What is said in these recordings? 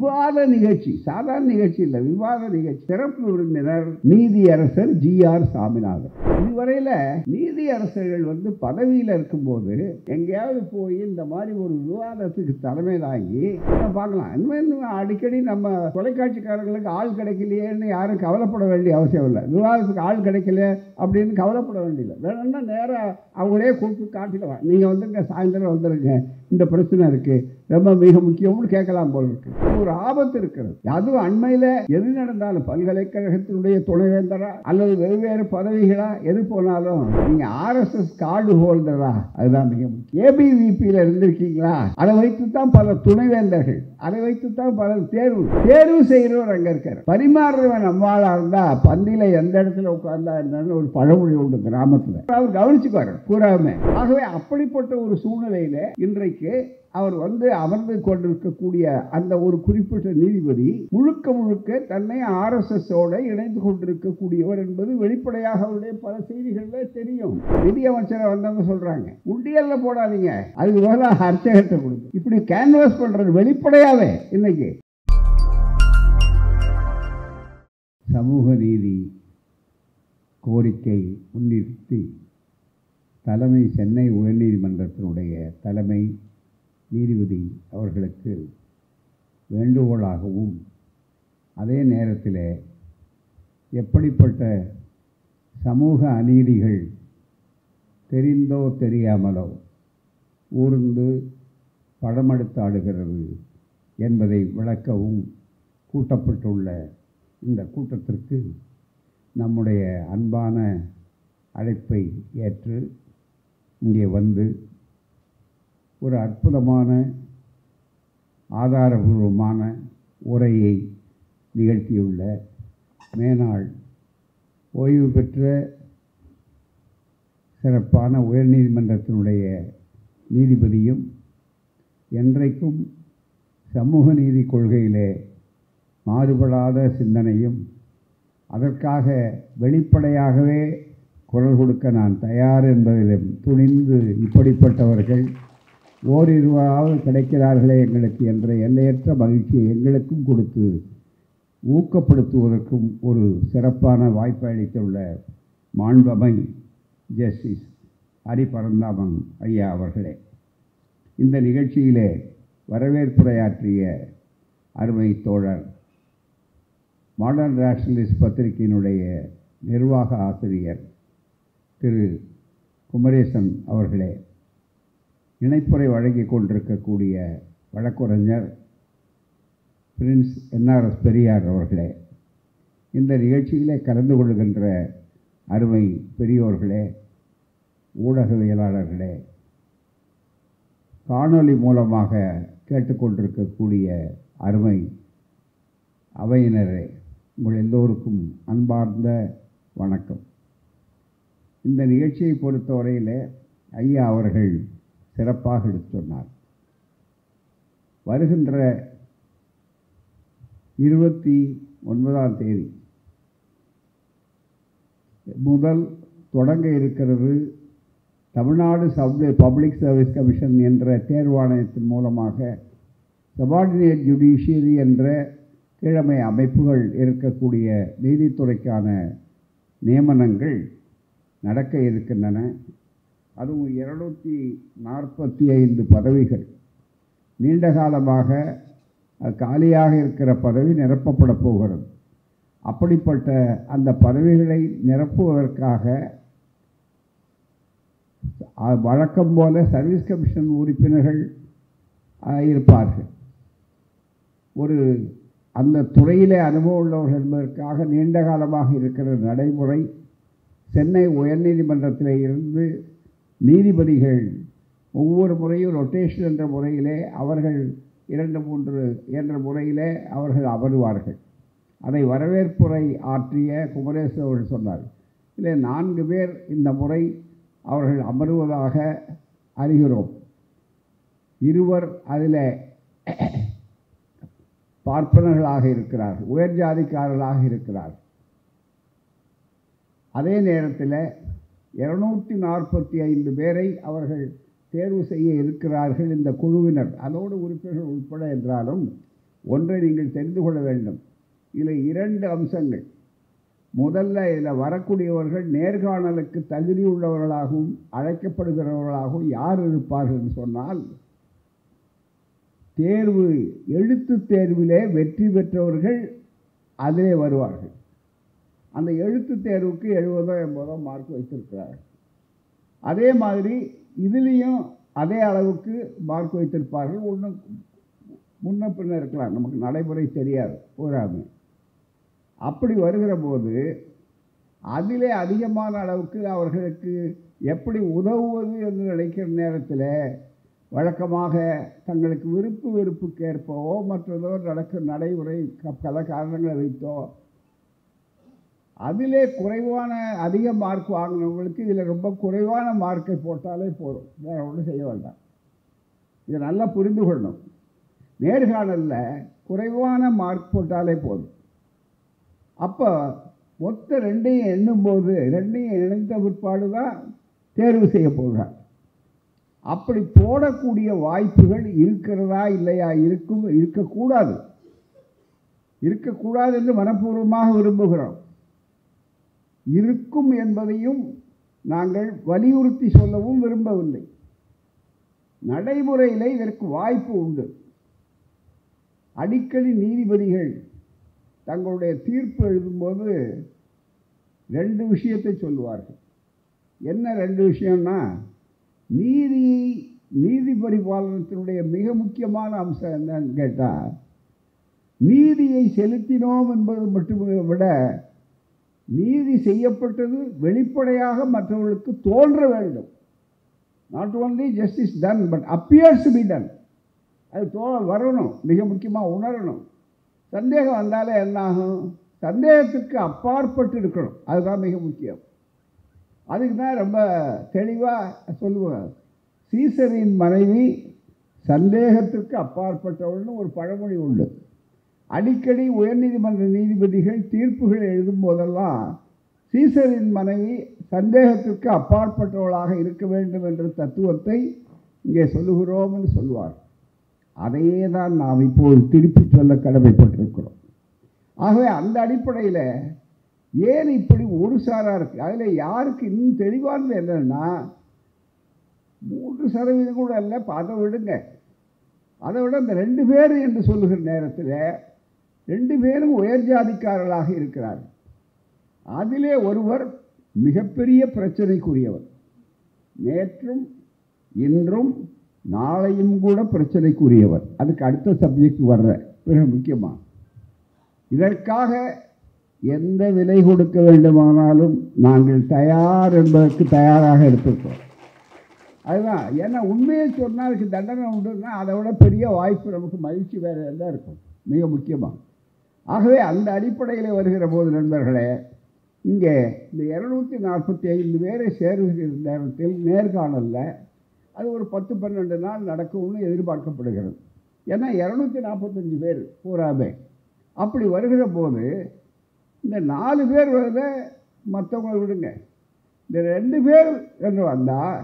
விவாத நிகழ்ச்சி சாதாரண நிகழ்ச்சி இல்லை விவாத நிகழ்ச்சி. சிறப்பு விருந்தினர் நீதியரசர் ஜி ஆர் சாமிநாதன். இதுவரையில் நீதியரசர்கள் வந்து பதவியில் இருக்கும்போது எங்கேயாவது போய் இந்த மாதிரி ஒரு விவாதத்துக்கு தலைமை தாங்கி பார்க்கலாம். இன்னும் அடிக்கடி நம்ம தொலைக்காட்சிக்காரர்களுக்கு ஆள் கிடைக்கலையேன்னு யாரும் கவலைப்பட வேண்டிய அவசியம் இல்லை. விவாதத்துக்கு ஆள் கிடைக்கல அப்படின்னு கவலைப்பட வேண்டியதில்லை. வேணும்னா நேராக அவங்களே கூப்பிட்டு காட்டிடுவாங்க நீங்கள் வந்துருங்க சாயந்தரம் வந்துருங்க. இந்த பிரச்சனை இருக்குது ரொம்ப மிக முக்கியம்னு கேட்கலாம் போல இருக்கு. ஒரு ஆபத்து இருக்கிறது. அதுவும் அண்மையில் எது நடந்தாலும் பல்கலைக்கழகத்தினுடைய துணைவேந்தரா அல்லது வெவ்வேறு பதவிகளா எது போனாலும் நீங்க ஆர்எஸ்எஸ் கார்டு ஹோல்டரா? அதுதான் மிக முக்கியம். ஏபிவிபியில் இருந்திருக்கீங்களா? அதை வைத்து தான் பல துணைவேந்தர்கள் அதை வைத்து தான் பல தேர்வு தேர்வு செய்கிறவர் அங்க இருக்காரு. பரிமாறுறவன் நம்மளா இருந்தா பந்தியில எந்த இடத்துல உட்கார்ந்தா இருந்தாலும் ஒரு பழமொழி உண்டு கிராமத்துல. அவர் கவனிச்சுக்குவார் கூறாம. ஆகவே அப்படிப்பட்ட ஒரு சூழ்நிலையில இன்றைக்கு அவர் வந்து அமர்ந்து கொண்டிருக்கக்கூடிய அந்த ஒரு குறிப்பிட்ட நீதிபதி முழுக்க முழுக்க தன்னை ஆர்எஸ்எஸோட இணைந்து கொண்டிருக்கக்கூடியவர் என்பது வெளிப்படையாக அவருடைய பல செய்திகளில் தெரியும். நிதியமைச்சரை வந்தவங்க சொல்றாங்க. உண்டியல்ல போடாதீங்க. அதுக்கு பதிலாக அர்ச்சகத்தை கொடுங்க. இப்படி கேன்வாஸ் பண்றது வெளிப்படையாவே இன்னைக்கு. சமூக நீதி கோரிக்கை முன்னிறுத்தி தலைமை சென்னை உயர்நீதிமன்றத்தினுடைய தலைமை நீதிபதி அவர்களுக்கு வேண்டுகோளாகவும் அதே நேரத்தில் எப்படிப்பட்ட சமூக அநீதிகள் தெரிந்தோ தெரியாமலோ ஊர்ந்து படமெடுத்தாடுகிறது என்பதை விளக்கவும் கூட்டப்பட்டுள்ள இந்த கூட்டத்திற்கு நம்முடைய அன்பான அழைப்பை ஏற்று இங்கே வந்து ஒரு அற்புதமான ஆதாரபூர்வமான உரையை நிகழ்த்தியுள்ள மேனாள் ஓய்வு பெற்ற சிறப்பான உயர்நீதிமன்றத்தினுடைய நீதிபதியும் என்றைக்கும் சமூக நீதி கொள்கையிலே மாறுபடாத சிந்தனையும் அதற்காக வெளிப்படையாகவே குரல் கொடுக்க நான் தயார் என்பதிலும் துணிந்து இப்படிப்பட்டவர்கள் ஓரிருவாவது கிடைக்கிறார்களே எங்களுக்கு என்ற எல்லையற்ற மகிழ்ச்சியை எங்களுக்கும் கொடுத்து ஊக்கப்படுத்துவதற்கும் ஒரு சிறப்பான வாய்ப்பை அளித்துள்ள மாண்பமை ஜஸ்டிஸ் ஹரி பரந்தாமன் ஐயா அவர்களே இந்த நிகழ்ச்சியிலே வரவேற்புரையாற்றிய அருமை தோழர் மாடர்ன் ரேஷனலிஸ்ட் பத்திரிகையினுடைய நிர்வாக ஆசிரியர் திரு குமரேசன் அவர்களே இணைப்புரை வழங்கி கொண்டிருக்கக்கூடிய வழக்குரைஞர் பிரின்ஸ் என்ஆர்எஸ் பெரியார் அவர்களே இந்த நிகழ்ச்சியிலே கலந்து கொள்கின்ற அருமை பெரியோர்களே ஊடகவியலாளர்களே காணொளி மூலமாக கேட்டுக்கொண்டிருக்கக்கூடிய அருமை அவையினரே உங்கள் எல்லோருக்கும் அன்பார்ந்த வணக்கம். இந்த நிகழ்ச்சியை பொறுத்தவரையில் ஐயா அவர்கள் சிறப்பாக எடுத்து சொன்னார். வருகின்ற இருபத்தி ஒன்பதாம் தேதி முதல் தொடங்க இருக்கிறது Tamil Nadu sub public service commission என்ற தேர்வாணையத்தின் மூலமாக சபார்டினேட் ஜுடிஷியரி என்ற கீழமை அமைப்புகள் இருக்கக்கூடிய நீதித்துறைக்கான நியமனங்கள் நடக்க இருக்கின்றன. அதுவும் இருநூற்றி நாற்பத்தி ஐந்து பதவிகள். நீண்ட காலமாக காலியாக இருக்கிற பதவி நிரப்பப்பட போகிறது. அப்படிப்பட்ட அந்த பதவிகளை நிரப்புவதற்காக வழக்கம் போல சர்வீஸ் கமிஷன் உறுப்பினர்கள் இருப்பார்கள். ஒரு அந்த துறையிலே அனுபவம் உள்ளவர்கள் என்பதற்காக நீண்ட காலமாக இருக்கிற நடைமுறை சென்னை உயர்நீதிமன்றத்தில் இருந்து நீதிபதிகள் ஒவ்வொரு முறையும் ரொட்டேஷன் என்ற முறையிலே அவர்கள் இரண்டு மூன்று என்ற முறையிலே அவர்கள் அமருவார்கள். அதை வரவேற்புரை ஆற்றிய குமரேசன் அவர்கள் சொன்னார் இல்லை நான்கு பேர் இந்த முறை அவர்கள் அமருவதாக அறிகிறோம். இருவர் அதில் பார்ப்பனர்களாக இருக்கிறார் உயர் ஜாதிக்காரர்களாக அதே நேரத்தில் இருநூற்றி நாற்பத்தி ஐந்து பேரை அவர்கள் தேர்வு செய்ய இருக்கிறார்கள் இந்த குழுவினர். அதோடு உறுப்பினர்கள் உட்பட என்றாலும் ஒன்றை நீங்கள் தெரிந்து கொள்ள வேண்டும். இதில் இரண்டு அம்சங்கள். முதல்ல இதில் வரக்கூடியவர்கள் நேர்காணலுக்கு தகுதி உள்ளவர்களாகவும் அழைக்கப்படுகிறவர்களாகவும் யார் இருப்பார்கள் சொன்னால் தேர்வு எழுத்து தேர்விலே வெற்றி பெற்றவர்கள் அதிலே வருவார்கள். அந்த எழுத்து தேர்வுக்கு எழுபதோ எண்பதோ மார்க் வைத்திருக்கிறார்கள் அதே மாதிரி இதுலேயும் அதே அளவுக்கு மார்க் வைத்திருப்பார்கள். ஒன்றும் முன்ன பின்ன இருக்கலாம். நமக்கு நடைமுறை தெரியாது. பூராமே அப்படி வருகிற போது அதிலே அதிகமான அளவுக்கு அவர்களுக்கு எப்படி உதவுவது என்று நினைக்கிற நேரத்தில் வழக்கமாக தங்களுக்கு விருப்பு வெறுப்புக்கேற்பவோ மற்றதோ நடக்கும் நடைமுறை க- பல காரணங்களை வைத்தோ அதிலே குறைவான அதிக மார்க் வாங்கினவங்களுக்கு இதில் ரொம்ப குறைவான மார்க்கை போட்டாலே போதும். வேறு ஒன்றும் செய்ய வேண்டாம். இதை நல்லா புரிந்து கொள்ளணும். நேர்காணலில் குறைவான மார்க் போட்டாலே போதும். அப்போ மொத்த ரெண்டையும் எண்ணும்போது ரெண்டையும் இணைந்த பிற்பாடு தான் தேர்வு செய்ய போகிறார். அப்படி போடக்கூடிய வாய்ப்புகள் இருக்கிறதா இல்லையா இருக்கும் இருக்கக்கூடாது. இருக்கக்கூடாது என்று மனப்பூர்வமாக விரும்புகிறோம். இருக்கும் என்பதையும் நாங்கள் வலியுறுத்தி சொல்லவும் விரும்பவில்லை. நடைமுறையில் இதற்கு வாய்ப்பு உண்டு. அடிக்கடி நீதிபதிகள் தங்களுடைய தீர்ப்பு எழுதும்போது ரெண்டு விஷயத்தை சொல்லுவார்கள். என்ன ரெண்டு விஷயம்னா நீதி நீதி பரிபாலனத்தினுடைய மிக முக்கியமான அம்சம் என்னன்னு கேட்டால் நீதியை செலுத்தினோம் என்பது மட்டுமே விட நீதி செய்யப்பட்டது வெளிப்படையாக மற்றவர்களுக்கு தோன்ற வேண்டும். Not only justice done but appears be done அது தோ வரணும் மிக முக்கியமாக உணரணும். சந்தேகம் வந்தாலே என்னாகும்? சந்தேகத்துக்கு அப்பாற்பட்டு இருக்கணும் அதுதான் மிக முக்கியம். அதுக்கு தான் ரொம்ப தெளிவாக சொல்லுவாங்க. சீசரின் மனைவி சந்தேகத்திற்கு அப்பாற்பட்டவள்னு ஒரு பழமொழி உண்டு. அடிக்கடி உயர்நீதிமன்ற நீதிபதிகள் தீர்ப்புகள் எழுதும் போதெல்லாம் சீசரின் மனைவி சந்தேகத்திற்கு அப்பாற்பட்டவளாக இருக்க வேண்டும் என்ற தத்துவத்தை இங்கே சொல்லுகிறோம் என்று சொல்வார். அதையே தான் நாம் இப்போது திருப்பி சொல்ல கடமைப்பட்டிருக்கிறோம். ஆகவே அந்த அடிப்படையில் ஏன் இப்படி ஒரு சாராக இருக்குது அதில் யாருக்கு இன்னும் தெளிவானது என்னென்னா மூன்று சதவீதம் கூட இல்லை அதை விடுங்க. அதை விட இந்த ரெண்டு பேர் என்று சொல்லுகிற நேரத்தில் ரெண்டு பேரும் உயர் ஜாதிக்காரர்களாக இருக்கிறார்கள். அதிலே ஒருவர் மிகப்பெரிய பிரச்சனைக்குரியவர். நேற்றும் இன்றும் நாளையும் கூட பிரச்சனைக்குரியவர். அதுக்கு அடுத்த சப்ஜெக்ட் வர்ற மிக முக்கியமாக இதற்காக எந்த விலை கொடுக்க வேண்டுமானாலும் நாங்கள் தயார் என்பதற்கு தயாராக எடுத்திருக்கோம் அதுதான். ஏன்னா உண்மையை சொன்னால் அதுக்கு தண்டனை உண்டுன்னா அதை விட பெரிய வாய்ப்பு நமக்கு மகிழ்ச்சி வேறு எல்லாம் இருக்கும். மிக முக்கியமாக ஆகவே அந்த அடிப்படையில் வருகிற போது நண்பர்களே இங்கே இந்த இரநூத்தி நாற்பத்தி ஐந்து பேரை சேருகிற நேரத்தில் நேர்காணலில் அது ஒரு பத்து பன்னெண்டு நாள் நடக்கும்னு எதிர்பார்க்கப்படுகிறது. ஏன்னா இரநூத்தி நாற்பத்தஞ்சு பேர் பூராமே அப்படி வருகிற போது இந்த நாலு பேர் வரத மற்றவங்களை விடுங்க. இந்த ரெண்டு பேர் என்று வந்தால்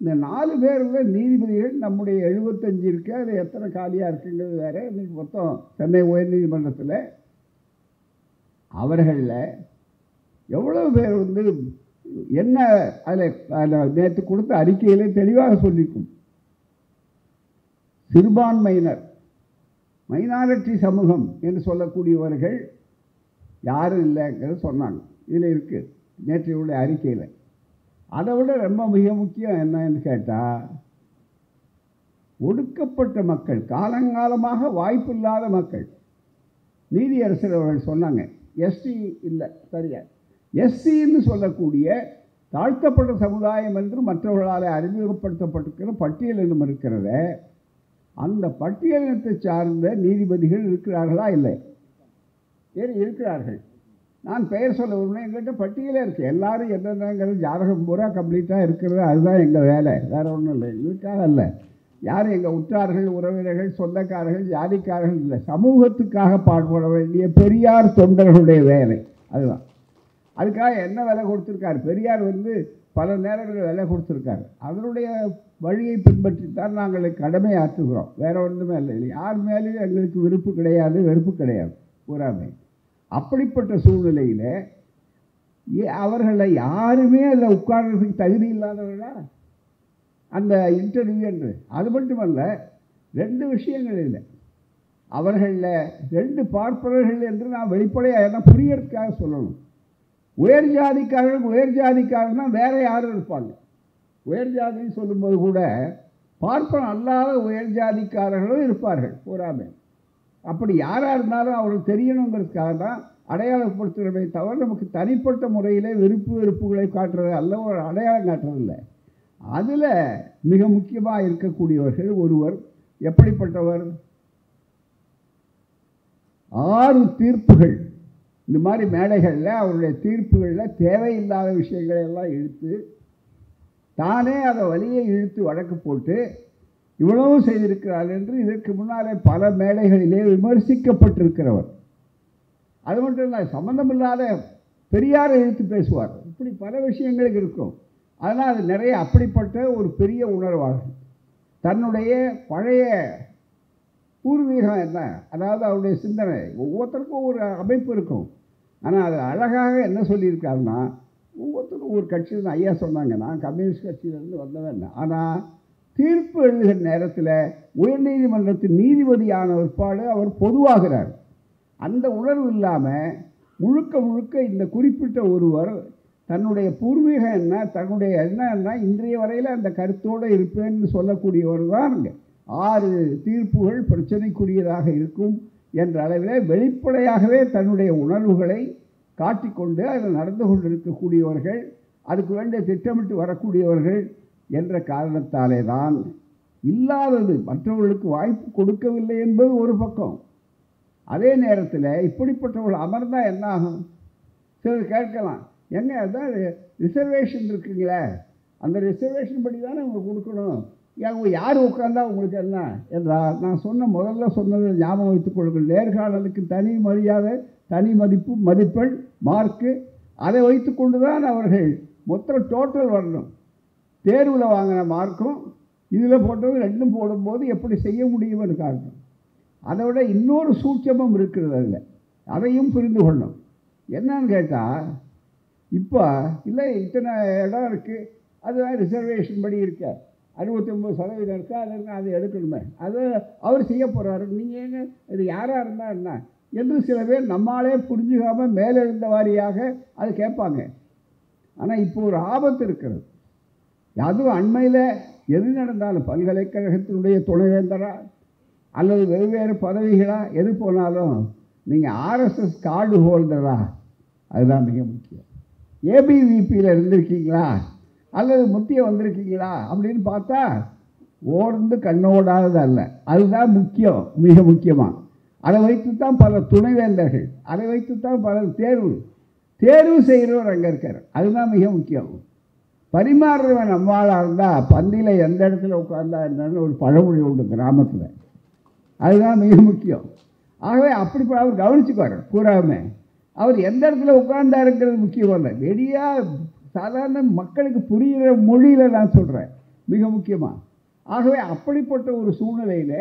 இந்த நாலு பேரில் நீதிபதிகள் நம்முடைய எழுபத்தஞ்சு இருக்கு அதில் எத்தனை காலியாக இருக்குங்கிறது வேறு. இன்னைக்கு மொத்தம் சென்னை உயர்நீதிமன்றத்தில் அவர்களில் எவ்வளவு பேர் வந்து என்ன அதில் அதில் நேற்று கொடுத்த அறிக்கையிலே தெளிவாக சொல்லிக்கும். சிறுபான்மையினர் மைனாரிட்டி சமூகம் என்று சொல்லக்கூடியவர்கள் யாரும் இல்லைங்கிறது சொன்னாங்க. இதில் இருக்குது நேற்றையுடைய அறிக்கையில். அதை விட ரொம்ப மிக முக்கியம் என்னன்னு கேட்டால் ஒடுக்கப்பட்ட மக்கள் காலங்காலமாக வாய்ப்பில்லாத மக்கள். நீதியரசர் அவர்கள் சொன்னாங்க எஸ்சி இல்லை சரியா. எஸ்சின்னு சொல்லக்கூடிய தாழ்த்தப்பட்ட சமுதாயம் என்று மற்றவர்களால் அறிமுகப்படுத்தப்பட்டிருக்கிற பட்டியல் என்னும் இருக்கிறத அந்த பட்டியலினத்தை சார்ந்த நீதிபதிகள் இருக்கிறார்களா இல்லை? ஏன் இருக்கிறார்கள்? நான் பெயர் சொல்ல விரும்புகிறேன் எங்கிட்ட பட்டியலே இருக்குது எல்லாரும் என்னென்னங்கிறது ஜாதகம் பூரா கம்ப்ளீட்டாக இருக்கிறது அதுதான் எங்கள் வேலை. வேறு ஒன்றும் இல்லை. எங்களுக்காக இல்லை யாரும் எங்கள் உற்றார்கள் உறவினர்கள் சொந்தக்காரர்கள் ஜாதிக்காரர்கள் இல்லை. சமூகத்துக்காக பாடுபட வேண்டிய பெரியார் தொண்டர்களுடைய வேலை. அதுதான். அதுக்காக என்ன விலை கொடுத்துருக்காரு? பெரியார் வந்து பல நேரங்களில் விலை கொடுத்துருக்காரு. அதனுடைய வழியை பின்பற்றித்தான் நாங்கள் கடமை ஆற்றுகிறோம். வேறு ஒன்றுமே இல்லை. யார் மேலேயும் எங்களுக்கு விருப்பு கிடையாது வெறுப்பு கிடையாது. பூராமே. அப்படிப்பட்ட சூழ்நிலையில் ஏ- அவர்களை யாருமே அதில் உட்கார்றதுக்கு தகுதி இல்லாதவர்களா? அந்த இன்டர்வியூ என்று அது மட்டுமல்ல ரெண்டு விஷயங்கள் இல்லை. அவர்களில் ரெண்டு பார்ப்பவர்கள் என்று நான் வெளிப்படையாக என்ன புரியறதுக்காக சொல்லணும். உயர் ஜாதிக்காரர்கள் உயர் ஜாதிக்காரர்னா வேறு யாரும் இருப்பாங்க. உயர் ஜாதின்னு சொல்லும்போது கூட பார்ப்பன் அல்லாத உயர் ஜாதிக்காரர்களும் இருப்பார்கள் பூராமே அப்படி யாராக இருந்தாலும் அவர்களுக்கு தெரியணுங்கிறதுக்காக தான் அடையாளப்படுத்துகிறமே தவிர நமக்கு தனிப்பட்ட முறையில் விருப்பு வெறுப்புகளை காட்டுறது அல்ல ஒரு அடையாளம் காட்டுறதில்லை அதில் மிக முக்கியமாக இருக்கக்கூடியவர்கள் ஒருவர் எப்படிப்பட்டவர்? ஆறு தீர்ப்புகள். இந்த மாதிரி மேடைகளில் அவருடைய தீர்ப்புகளில் தேவையில்லாத விஷயங்களையெல்லாம் இழுத்து தானே அதை வழியை இழுத்து வழக்கு போட்டு இவ்வளவு செய்திருக்கிறார் என்று இதற்கு முன்னாலே பல மேடைகளிலே விமர்சிக்கப்பட்டிருக்கிறவர். அது மட்டும் இல்லை சம்மந்தமில்லாத பெரியாரை எழுத்து பேசுவார். இப்படி பல விஷயங்களுக்கு இருக்கும். அதனால் அது நிறைய அப்படிப்பட்ட ஒரு பெரிய உணர்வாளர் தன்னுடைய பழைய பூர்வீகம் என்ன? அதாவது அவருடைய சிந்தனை. ஒவ்வொருத்தருக்கும் ஒரு அமைப்பு இருக்கும். ஆனால் அது அழகாக என்ன சொல்லியிருக்காருன்னா ஒவ்வொருத்தருக்கும் ஒரு கட்சியில் ஐயா சொன்னாங்க நான் கம்யூனிஸ்ட் கட்சியிலேருந்து வந்தவன். ஆனால் தீர்ப்பு எழுதுகிற நேரத்தில் உயர்நீதிமன்றத்தின் நீதிபதியான பிற்பாடு அவர் பொதுவாகிறார். அந்த உணர்வு இல்லாமல் முழுக்க முழுக்க இந்த குறிப்பிட்ட ஒருவர் தன்னுடைய பூர்வீகம் என்ன தன்னுடைய என்ன என்ன இன்றைய வரையில் அந்த கருத்தோடு இருப்பேன்னு சொல்லக்கூடியவர் தான் ஆறு தீர்ப்புகள் பிரச்சனைக்குரியதாக இருக்கும் என்ற அளவில் வெளிப்படையாகவே தன்னுடைய உணர்வுகளை காட்டிக்கொண்டு அதில் நடந்து கொண்டிருக்கக்கூடியவர்கள் அதுக்கு வேண்டிய திட்டமிட்டு வரக்கூடியவர்கள் என்ற காரணத்தாலே தான் இல்லாதது மற்றவர்களுக்கு வாய்ப்பு கொடுக்கவில்லை என்பது ஒரு பக்கம். அதே நேரத்தில் இப்படிப்பட்டவர்கள் அமர்ந்தால் என்ன ஆகும் சிலர் கேட்கலாம் எங்க அதான் ரிசர்வேஷன் இருக்குங்களே அந்த ரிசர்வேஷன் படி தானே உங்களுக்கு கொடுக்கணும்? அவங்க யார் உட்காந்தா உங்களுக்கு என்ன? என்றால் நான் சொன்ன முதல்ல சொன்னதை ஞாபகம் வைத்துக் கொள்ளுங்கள். நேர்காணலுக்கு தனி மரியாதை தனி மதிப்பு மதிப்பெண் மார்க்கு அதை வைத்துக்கொண்டு தான் அவர்கள் மொத்த டோட்டல் வரணும். தேர்வில் வாங்கின மார்க்கும் இதில் போட்டது ரெண்டும் போடும்போது எப்படி செய்ய முடியும்னு காரணம் அதை விட இன்னொரு சூட்சமும் இருக்கிறது அதில். அதையும் புரிந்து கொள்ளணும். என்னன்னு கேட்டால் இப்போ இல்லை இத்தனை இடம் இருக்குது அதுதான் ரிசர்வேஷன் படி இருக்க. அறுபத்தொம்பது சதவீதம் இருக்கா? அது என்ன அதை எடுக்கணுமே. அது அவர் செய்ய போகிறாரு நீங்கள் ஏங்க இது யாராக இருந்தால் என்ன? என்று சில பேர் நம்மாலே புரிஞ்சுக்காமல் மேலெழுந்த வாரியாக அது கேட்பாங்க. ஆனால் இப்போ ஒரு ஆபத்து இருக்கிறது. அதுவும் அண்மையில் எது நடந்தாலும் பல்கலைக்கழகத்தினுடைய துணைவேந்தரா அல்லது வெவ்வேறு பதவிகளாக எது போனாலும் நீங்கள் ஆர்எஸ்எஸ் கார்டு ஹோல்டரா? அதுதான் மிக முக்கியம். ஏபிவிபியில் இருந்திருக்கீங்களா? அல்லது முத்திய வந்திருக்கீங்களா? அப்படின்னு பார்த்தா ஓர்ந்து கண்ணோடாதது அல்ல. அதுதான் முக்கியம் மிக முக்கியமாக அதை வைத்து தான் பல துணைவேந்தர்கள் அதை வைத்து தான் பல தேர்வு. தேர்வு செய்கிறவர் அங்கே இருக்கார். அதுதான் மிக முக்கியம். பரிமாறுறவன் நம்மளாக இருந்தால் பந்தியில் எந்த இடத்துல உட்கார்ந்தா என்னன்னு ஒரு பழமொழி உண்டு கிராமத்தில். அதுதான் மிக முக்கியம். ஆகவே அப்படி அவர் கவனிச்சுக்குவார் கூறாமல் அவர் எந்த இடத்துல உட்கார்ந்தாருங்கிறது முக்கியம் இல்லை. வெளியாக சாதாரண மக்களுக்கு புரிகிற மொழியில் நான் சொல்கிறேன் மிக முக்கியமாக ஆகவே அப்படிப்பட்ட ஒரு சூழ்நிலையில்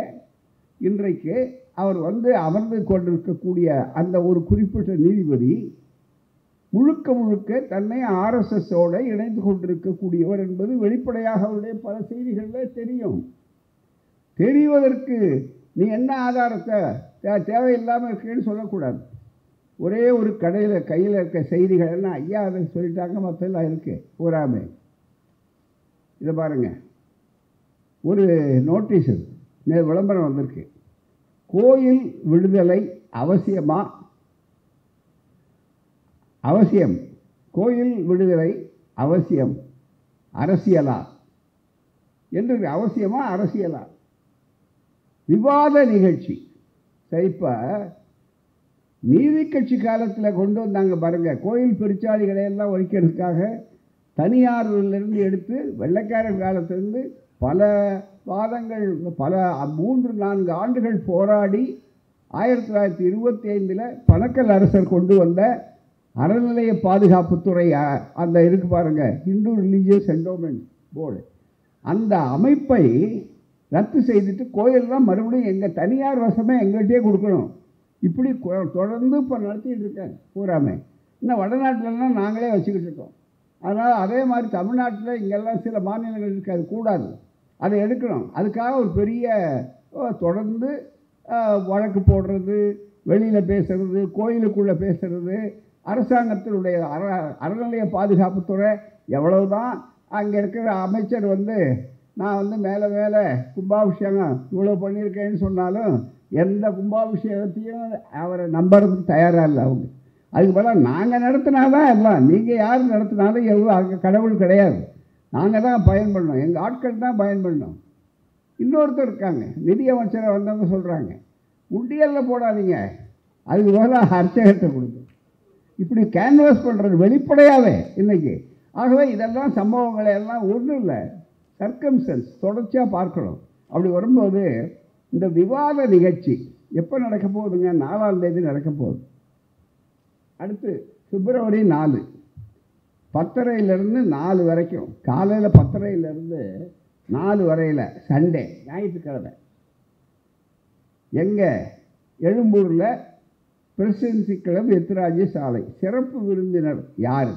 இன்றைக்கு அவர் வந்து அமர்ந்து கொண்டிருக்கக்கூடிய அந்த ஒரு குறிப்பிட்ட நீதிபதி முழுக்க முழுக்க தன்னை ஆர்எஸ்எஸோடு இணைந்து கொண்டிருக்கக்கூடியவர் என்பது வெளிப்படையாக அவருடைய பல செய்திகளில் தெரியும். தெரிவதற்கு நீ என்ன ஆதாரத்தை தே- தேவையில்லாமல் இருக்கேன்னு சொல்லக்கூடாது. ஒரே ஒரு கடையில் கையில் இருக்க செய்திகள் எல்லாம் ஐயா அதை சொல்லிட்டாங்க மற்றெல்லாம் இருக்குது பூராமே இதை பாருங்க. ஒரு நோட்டீஸ் நே விளம்பரம் வந்திருக்கு. கோயில் விடுதலை அவசியமாக அவசியம். கோயில் விடுதலை அவசியம். அரசியலா? என்று அவசியமா? அரசியலா? விவாத நிகழ்ச்சி. சரி இப்போ நீதி கட்சி காலத்தில் கொண்டு வந்தாங்க பாருங்க. கோயில் பெருச்சாளிகளை எல்லாம் ஒழிக்கிறதுக்காக தனியாரிலிருந்து எடுத்து வெள்ளைக்காரர் காலத்திலிருந்து பல வாதங்கள் பல மூன்று நான்கு ஆண்டுகள் போராடி ஆயிரத்தி தொள்ளாயிரத்தி இருபத்தி ஐந்தில் பணக்கல் அரசர் கொண்டு வந்த அறநிலைய பாதுகாப்புத்துறை அந்த இருக்கு பாருங்கள் ஹிந்து ரிலீஜியஸ் என்டோமெண்ட் போர்டு அந்த அமைப்பை ரத்து செய்துட்டு கோயிலெலாம் மறுபடியும் எங்கள் தனியார் வசமே எங்கள்கிட்டயே கொடுக்கணும். இப்படி தொடர்ந்து இப்போ நடத்திட்டு இருக்கேன் பூராமே. இன்னும் வடநாட்டிலலாம் நாங்களே வச்சுக்கிட்டு இருக்கோம். அதனால் அதே மாதிரி தமிழ்நாட்டில் இங்கெல்லாம் சில மாநிலங்கள் இருக்குது அது கூடாது. அதை எடுக்கணும். அதுக்காக ஒரு பெரிய தொடர்ந்து வழக்கு போடுறது வெளியில் பேசுகிறது கோயிலுக்குள்ளே பேசுகிறது அரசாங்கத்தினுடைய அற அறநிலைய பாதுகாப்புத்துறை எவ்வளவுதான் அங்கே இருக்கிற அமைச்சர் வந்து நான் வந்து மேலே மேலே கும்பாபிஷேகம் இவ்வளோ பண்ணியிருக்கேன்னு சொன்னாலும் எந்த கும்பாபிஷேகத்தையும் அவரை நம்புறதுக்கு தயாராக இல்லை அவங்க. அதுக்கு பதிலாக நாங்கள் நடத்தினாதான் எல்லாம். நீங்கள் யார் நடத்தினாலும் எவ்வளோ அங்கே கடவுள் கிடையாது. நாங்கள் தான் பயன் பண்ணோம் எங்கள் ஆட்கள் தான் பயன் பண்ணோம் இன்னொருத்தர் இருக்காங்க. நிதி அமைச்சரை வந்தவங்க சொல்கிறாங்க உண்டியலில் போடாதீங்க. அதுக்கு பதிலாக அர்ச்சகத்தை கொடுங்க. இப்படி கேன்வாஸ் பண்ணுறது வெளிப்படையாவே இன்றைக்கி ஆகவே இதெல்லாம் சம்பவங்களை எல்லாம் ஒன்றும் இல்லை. சர்க்கம்சன்ஸ் தொடர்ச்சியாக பார்க்கணும். அப்படி வரும்போது இந்த விவாத நிகழ்ச்சி எப்போ நடக்க போகுதுங்க? நாலாம் தேதி நடக்க போகுது. அடுத்து பிப்ரவரி நாலு. பத்தரையிலேருந்து நாலு வரைக்கும். காலையில் பத்தரையிலேருந்து நாலு வரையில் சண்டே ஞாயிற்றுக்கிழமை. எங்கே? எழும்பூரில் பிரசிடென்சி கிளப் எத்ராஜி சாலை. சிறப்பு விருந்தினர் யார்?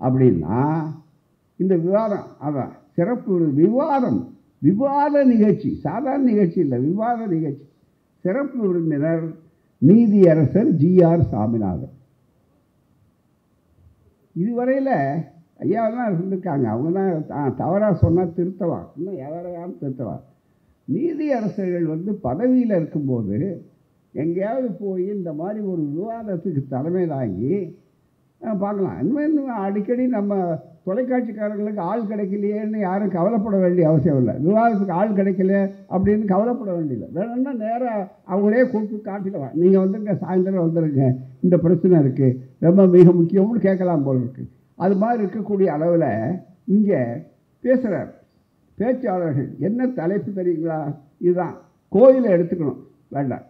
அப்படின்னா இந்த விவாதம் அதான் சிறப்பு விவாதம் விவாத நிகழ்ச்சி சாதாரண நிகழ்ச்சி இல்லை விவாத நிகழ்ச்சி. சிறப்பு விருந்தினர் நீதியரசர் ஜிஆர் சாமிநாதன். இதுவரையில் ஐயாவெல்லாம் இருந்திருக்காங்க. அவங்க தான் தவறாக சொன்னால் திருத்தலாம் இன்னும் எவரையாலும் திருத்தலாம் நீதியரசர்கள் வந்து பதவியில் இருக்கும்போது எங்கேயாவது போய் இந்த மாதிரி ஒரு விவாதத்துக்கு தலைமை தாங்கி பார்க்கலாம். இன்னும் இன்னும் அடிக்கடி நம்ம தொலைக்காட்சிக்காரங்களுக்கு ஆள் கிடைக்கலையேன்னு யாரும் கவலைப்பட வேண்டிய அவசியம் இல்லை. விவாதத்துக்கு ஆள் கிடைக்கல அப்படின்னு கவலைப்பட வேண்டியதில்லை. வேணும்னா நேராக அவங்களே கூப்பிட்டு காட்டிடலாம் நீங்கள் வந்துருங்க சாயந்தரம் வந்துருங்க. இந்த பிரச்சனை இருக்குது ரொம்ப மிக முக்கியம்னு கேட்கலாம் போல் இருக்குது அது மாதிரி இருக்கக்கூடிய அளவில் இங்கே பேசுகிறார் பேச்சாளர்கள். என்ன தலைப்பு தெரியுங்களா இதுதான். கோயிலை எடுத்துக்கணும். வேண்டாம்.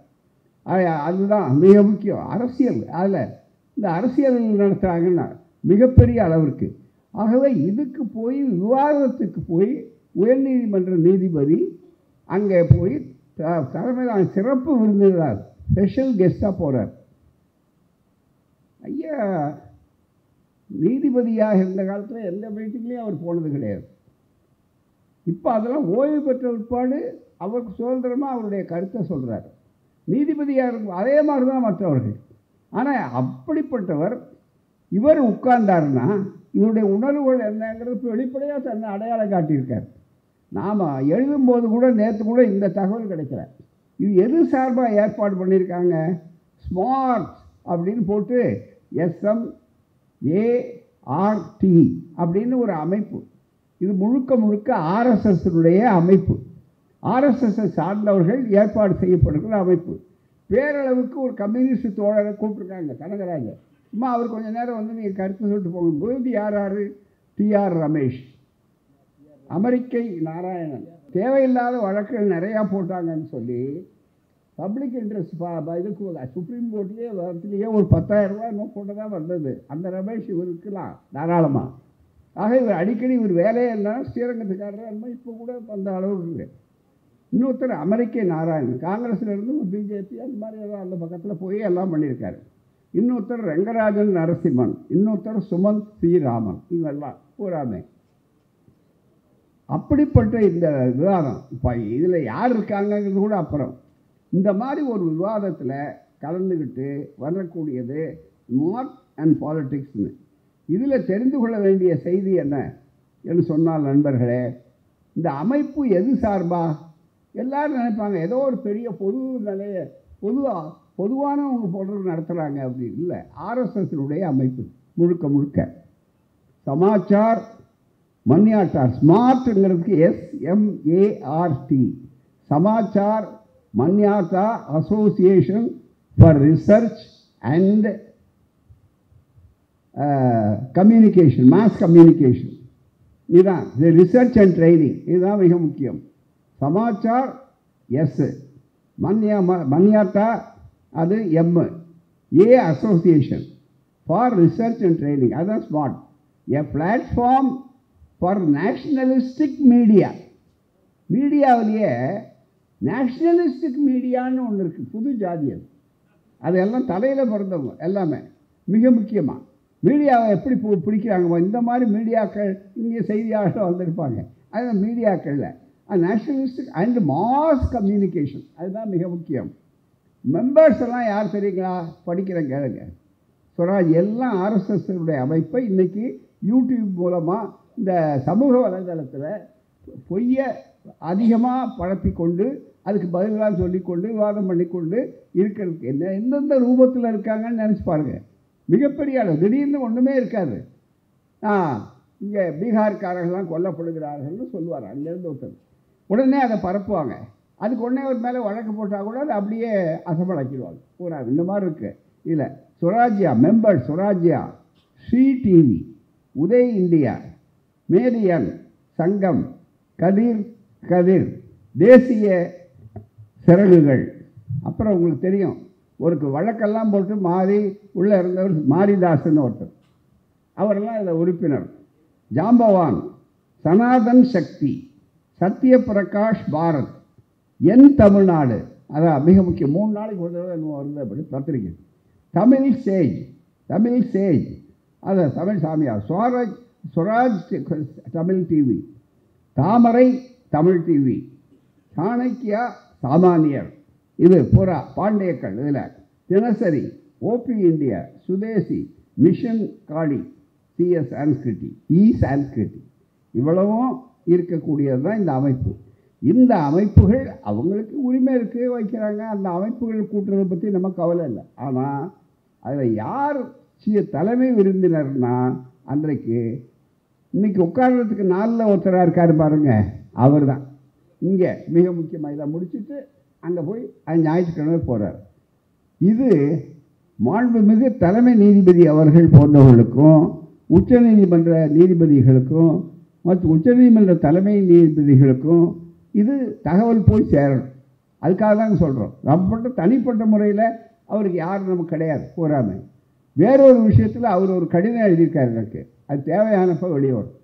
அதுதான் மிக முக்கியம். அரசியல் அதில் இந்த அரசியல் நடத்துகிறாங்கன்னா மிகப்பெரிய அளவிற்கு. ஆகவே இதுக்கு போய் விவாதத்துக்கு போய் உயர்நீதிமன்ற நீதிபதி அங்கே போய் த- தலைமை சிறப்பு விருந்தினர் ஸ்பெஷல் கெஸ்ட்டாக போகிறார் ஐயா நீதிபதியாக இருந்த காலத்தில் எந்த மீட்டிங்லேயும் அவர் போனது கிடையாது. இப்போ அதெல்லாம் ஓய்வு பெற்ற உட்பாடு அவருக்கு சுதந்திரமாக அவருடைய கருத்தை சொல்கிறார் நீதிபதியாக இருக்கும் அதே மாதிரி தான் மற்றவர்கள். ஆனால் அப்படிப்பட்டவர் இவர் உட்கார்ந்தாருன்னா இவருடைய உணர்வுகள் என்னங்கிறது வெளிப்படையாக தன்னை அடையாளம் காட்டியிருக்கார். நாம் எழுதும்போது கூட நேற்று கூட இந்த தகவல் கிடைக்கல. இது எது சார்பாக ஏற்பாடு பண்ணியிருக்காங்க? ஸ்மார்ட் அப்படின்னு போட்டு எஸ்எம் ஏஆர்டி அப்படின்னு ஒரு அமைப்பு. இது முழுக்க முழுக்க ஆர்எஸ்எஸ்னுடைய அமைப்பு. ஆர்எஸ்எஸ்ஸை சார்ந்தவர்கள் ஏற்பாடு செய்யப்படுகிற அமைப்பு. பேரளவுக்கு ஒரு கம்யூனிஸ்ட் தோழரை கூப்பிட்ருக்காங்க கனகராஜர் சும்மா அவர் கொஞ்சம் நேரம் வந்து நீங்கள் கருத்து சொல்லிட்டு போகும்போது யார் யார்? T R Ramesh. அமெரிக்கை நாராயணன். தேவையில்லாத வழக்குகள் நிறையா போட்டாங்கன்னு சொல்லி பப்ளிக் இன்ட்ரெஸ்ட் இதுக்கு சுப்ரீம் கோர்ட்லேயே வரத்துலேயே ஒரு பத்தாயிரம் ரூபாய் இன்னும் போட்டதாக வந்தது. அந்த ரமேஷ் இவருக்குலாம் தாராளமாக ஆக இவர் அடிக்கடி இவர் வேலையே இல்லைன்னா ஸ்ரீரங்கத்துக்காரர் இப்போ கூட அந்த அளவுக்கு இல்லை. இன்னொருத்தர் அமெரிக்க நாராயணன் காங்கிரஸ்லேருந்து பிஜேபி அந்த மாதிரி எல்லாம் அந்த பக்கத்தில் போய் எல்லாம் பண்ணியிருக்காரு. இன்னொருத்தர் ரெங்கராஜன் நரசிம்மன் இன்னொருத்தர் சுமந்த் ஸ்ரீராமன் இவெல்லாம் பூராமே அப்படிப்பட்ட இந்த விவாதம் இப்போ இதில் யார் இருக்காங்கங்கிறது கூட அப்புறம். இந்த மாதிரி ஒரு விவாதத்தில் கலந்துக்கிட்டு வரக்கூடியது மார்க் அண்ட் பாலிட்டிக்ஸ்னு இதில் தெரிந்து கொள்ள வேண்டிய செய்தி என்ன? என்று சொன்னால் நண்பர்களே இந்த அமைப்பு எது சார்பா? எல்லாரும் நினைப்பாங்க ஏதோ ஒரு பெரிய பொது நிலைய பொதுவாக பொதுவானவங்க போடுறது நடத்துகிறாங்க அப்படி இல்லை. ஆர்எஸ்எஸ்னுடைய அமைப்பு முழுக்க முழுக்க. சமாச்சார் மன்யாட்டார் ஸ்மார்ட்ங்கிறதுக்கு S M A R T Samachar மன்யாட்டா association for research and communication mass communication. இதுதான் ரிசர்ச் அண்ட் ட்ரைனிங். இதுதான் மிக முக்கியம். சமாச்சார் எஸ் மன்யா மன்யாட்டா அது M A association for research and training அதுதான் smart a platform for nationalistic media மீடியாவிலேயே nationalistic மீடியான்னு ஒன்று இருக்குது புது ஜாதி அது. அதெல்லாம் தலையில் பிறந்தவங்க எல்லாமே. மிக முக்கியமாக மீடியாவை எப்படி பு- பிடிக்கிறாங்க இந்த மாதிரி மீடியாக்கள் இங்கே செய்தியாளர்கள் வந்திருப்பாங்க. அது மீடியாக்களில். நேஷனலிஸ்டிக் அண்ட் மாஸ் கம்யூனிகேஷன் அதுதான் மிக முக்கியம். மெம்பர்ஸ் எல்லாம் யார் தெரியுங்களா? படிக்கிறேன் கேளுங்க. சொன்னால் எல்லாம் ஆர்எஸ்எஸ்னுடைய அமைப்பை இன்றைக்கி யூடியூப் மூலமாக இந்த சமூக வலைதளத்தில் பொய்யை அதிகமாக பழப்பி கொண்டு அதுக்கு பதிலாக சொல்லிக்கொண்டு விவாதம் பண்ணிக்கொண்டு இருக்கிறதுக்கு என்ன எந்தெந்த ரூபத்தில் இருக்காங்கன்னு நினச்சி பாருங்க. மிகப்பெரிய அளவு. திடீர்னு ஒன்றுமே இருக்காது. ஆ இங்கே பீகார்காரர்கள்லாம் கொல்லப்படுகிறார்கள்னு சொல்லுவார். அங்கேருந்து ஒருத்தர். உடனே அதை பரப்புவாங்க. அதுக்கு உடனே ஒரு மேலே வழக்கு போட்டால் கூட அதை அப்படியே அசம்பளாக்கிடுவாங்க பூரா இந்த மாதிரி இருக்குது இல்லை Swarajya member Swarajya Shri TV Uday India Marian Sangam Kathir கதிர் தேசிய சிறகுகள். அப்புறம் உங்களுக்கு தெரியும் ஒருக்கு வழக்கெல்லாம் போட்டு மாறி உள்ளே இருந்தவர் மாரிதாசன் ஒருத்தர். அவரெல்லாம் இதில் உறுப்பினர். ஜாம்பவான் சனாதன் சக்தி. சத்ய பிரகாஷ் பாரத் என் தமிழ்நாடு. அதான் மிக முக்கியம். மூணு நாளைக்கு ஒரு தடவை என்னமோ வருது அப்படி பத்திரிக்கை தமிழ் சேஜ் தமிழ் சேஜ். அதான் தமிழ் சாமியார். ஸ்வராஜ் ஸ்வராஜ் தமிழ் டிவி. தாமரை தமிழ் டிவி. சாணக்கியா சாமானியர். இது புறா பாண்டியக்கள் இதில். தினசரி Op India Swadeshi mission Kali C S Sanskriti e Sanskriti. இவ்வளவும் இருக்கக்கூடியது தான் இந்த அமைப்பு. இந்த அமைப்புகள் அவங்களுக்கு உரிமை இருக்குது வைக்கிறாங்க. அந்த அமைப்புகள் கூட்டுறதை பற்றி நம்ம கவலை இல்லை. ஆனால் அதில் யார் சிய தலைமை விருந்தினர்னா அன்றைக்கு இன்றைக்கி உட்கார்றதுக்கு நாளில் ஒருத்தராக இருக்கார் பாருங்க. அவர் தான் இங்கே மிக முக்கியமாக இதை முடிச்சுட்டு அங்கே போய் அது ஞாயிற்றுக்கிழமை போகிறார் இது மாண்புமிகு தலைமை நீதிபதி அவர்கள் போன்றவர்களுக்கும் உச்சநீதிமன்ற நீதிபதிகளுக்கும் மற்றும் உச்சநீதிமன்ற தலைமை நீதிபதிகளுக்கும் இது தகவல் போய் சேரணும். அதுக்காக தான் சொல்கிறோம் நம்ம தனிப்பட்ட முறையில் அவருக்கு யாரும் நமக்கு கிடையாது கூறாமை வேறொரு விஷயத்தில் அவர் ஒரு கடிதம் எழுதியிருக்கார் எனக்கு. அது தேவையானப்போ வெளியே வரும்.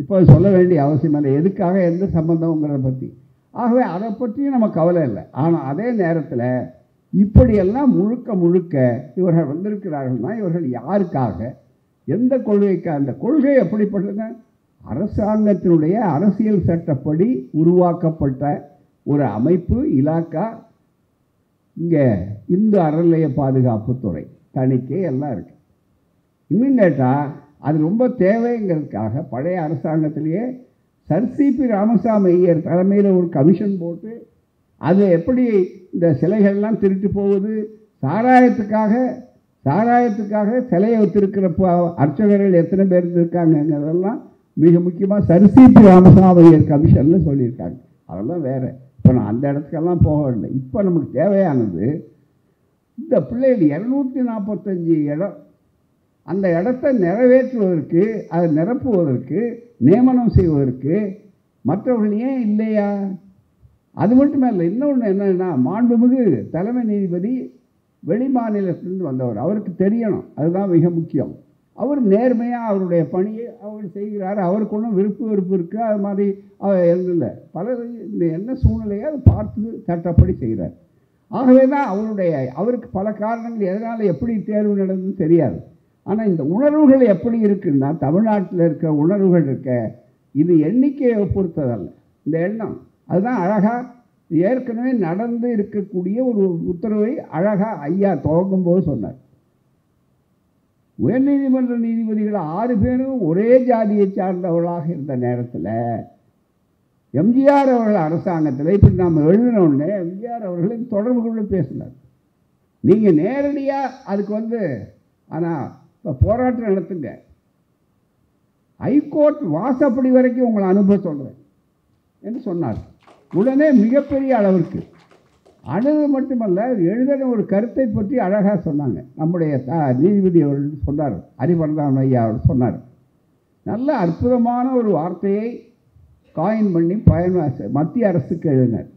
இப்போ சொல்ல வேண்டிய அவசியம் இல்லை. எதுக்காக எந்த சம்பந்தங்கிறத பற்றி ஆகவே அதை பற்றியும் நம்ம கவலை இல்லை. ஆனால் அதே நேரத்தில் இப்படியெல்லாம் முழுக்க முழுக்க இவர்கள் வந்திருக்கிறார்கள்னா இவர்கள் யாருக்காக எந்த கொள்கைக்கு அந்த கொள்கை எப்படிப்பட்டதுங்க? அரசாங்கத்தினுடைய அரசியல் சட்டப்படி உருவாக்கப்பட்ட ஒரு அமைப்பு இலாக்கா இங்கே இந்து அறநிலைய பாதுகாப்புத்துறை தணிக்கை எல்லாம் இருக்குது இன்னும் கேட்டால் அது ரொம்ப தேவைங்கிறதுக்காக பழைய அரசாங்கத்திலேயே sir C P Ramaswamy Iyer தலைமையில் ஒரு கமிஷன் போட்டு அது எப்படி இந்த சிலைகள்லாம் திருட்டு போகுது சாராயத்துக்காக சாராயத்துக்காக சிலையை வைத்திருக்கிற அர்ச்சகர்கள் எத்தனை பேர் இருக்காங்கங்கிறதெல்லாம் மிக முக்கியமாக சர் சிபி கமிஷனில் சொல்லியிருக்காங்க. அதெல்லாம் வேறு. இப்போ நான் அந்த இடத்துக்கெல்லாம் போகவில்லை. இப்போ நமக்கு தேவையானது இந்த பிள்ளைகள் இரநூத்தி நாற்பத்தஞ்சு இடம் அந்த இடத்தை நிறைவேற்றுவதற்கு அதை நிரப்புவதற்கு நியமனம் செய்வதற்கு மற்றவர்கள் ஏன் இல்லையா? அது மட்டுமே இல்லை இன்னொன்று என்னன்னா மாண்புமிகு தலைமை நீதிபதி வெளி மாநிலத்திலிருந்து வந்தவர். அவருக்கு தெரியணும். அதுதான் மிக முக்கியம். அவர் நேர்மையாக அவருடைய பணியை அவர் செய்கிறார். அவருக்கு ஒன்றும் விருப்பு வெறுப்பு இருக்குது அது மாதிரி அவர் இல்லை. பல இந்த என்ன சூழ்நிலையை அதை பார்த்து சட்டப்படி செய்கிறார். ஆகவே தான் அவருடைய அவருக்கு பல காரணங்கள் எதனால் எப்படி தேர்வு நடந்ததுன்னு தெரியாது. ஆனால் இந்த உணர்வுகள் எப்படி இருக்குன்னா தமிழ்நாட்டில் இருக்கிற உணர்வுகள் இருக்க இது எண்ணிக்கையை பொறுத்ததல்ல. இந்த எண்ணம். அதுதான் அழகாக ஏற்கனவே நடந்து இருக்கக்கூடிய ஒரு உத்தரவை அழகாக ஐயா துவங்கும் போது சொன்னார். உயர்நீதிமன்ற நீதிபதிகள் ஆறு பேரும் ஒரே ஜாதியை சார்ந்தவர்களாக இருந்த நேரத்தில் எம்ஜிஆர் அவர்கள் அரசாங்கத்தில் இப்படி நாம் எழுதினோடனே எம்ஜிஆர் அவர்களின் தொடர்பு கொண்டு பேசினார். நீங்கள் நேரடியாக அதுக்கு வந்து ஆனால் இப்போ போராட்டம் நடத்துங்க. ஹைகோர்ட் வாசப்படி வரைக்கும் உங்களை அனுப்ப சொல்கிறேன் என்று சொன்னார். உடனே மிகப்பெரிய அளவிற்கு அணுகு மட்டுமல்ல எழுதின ஒரு கருத்தை பற்றி அழகாக சொன்னாங்க. நம்முடைய நீதிபதி அவர்கள் சொன்னார். அறிவர்தான் ஐயா அவர் சொன்னார். நல்ல அற்புதமான ஒரு வார்த்தையை காயின் பண்ணி பயன் மத்திய அரசுக்கு எழுதினார்.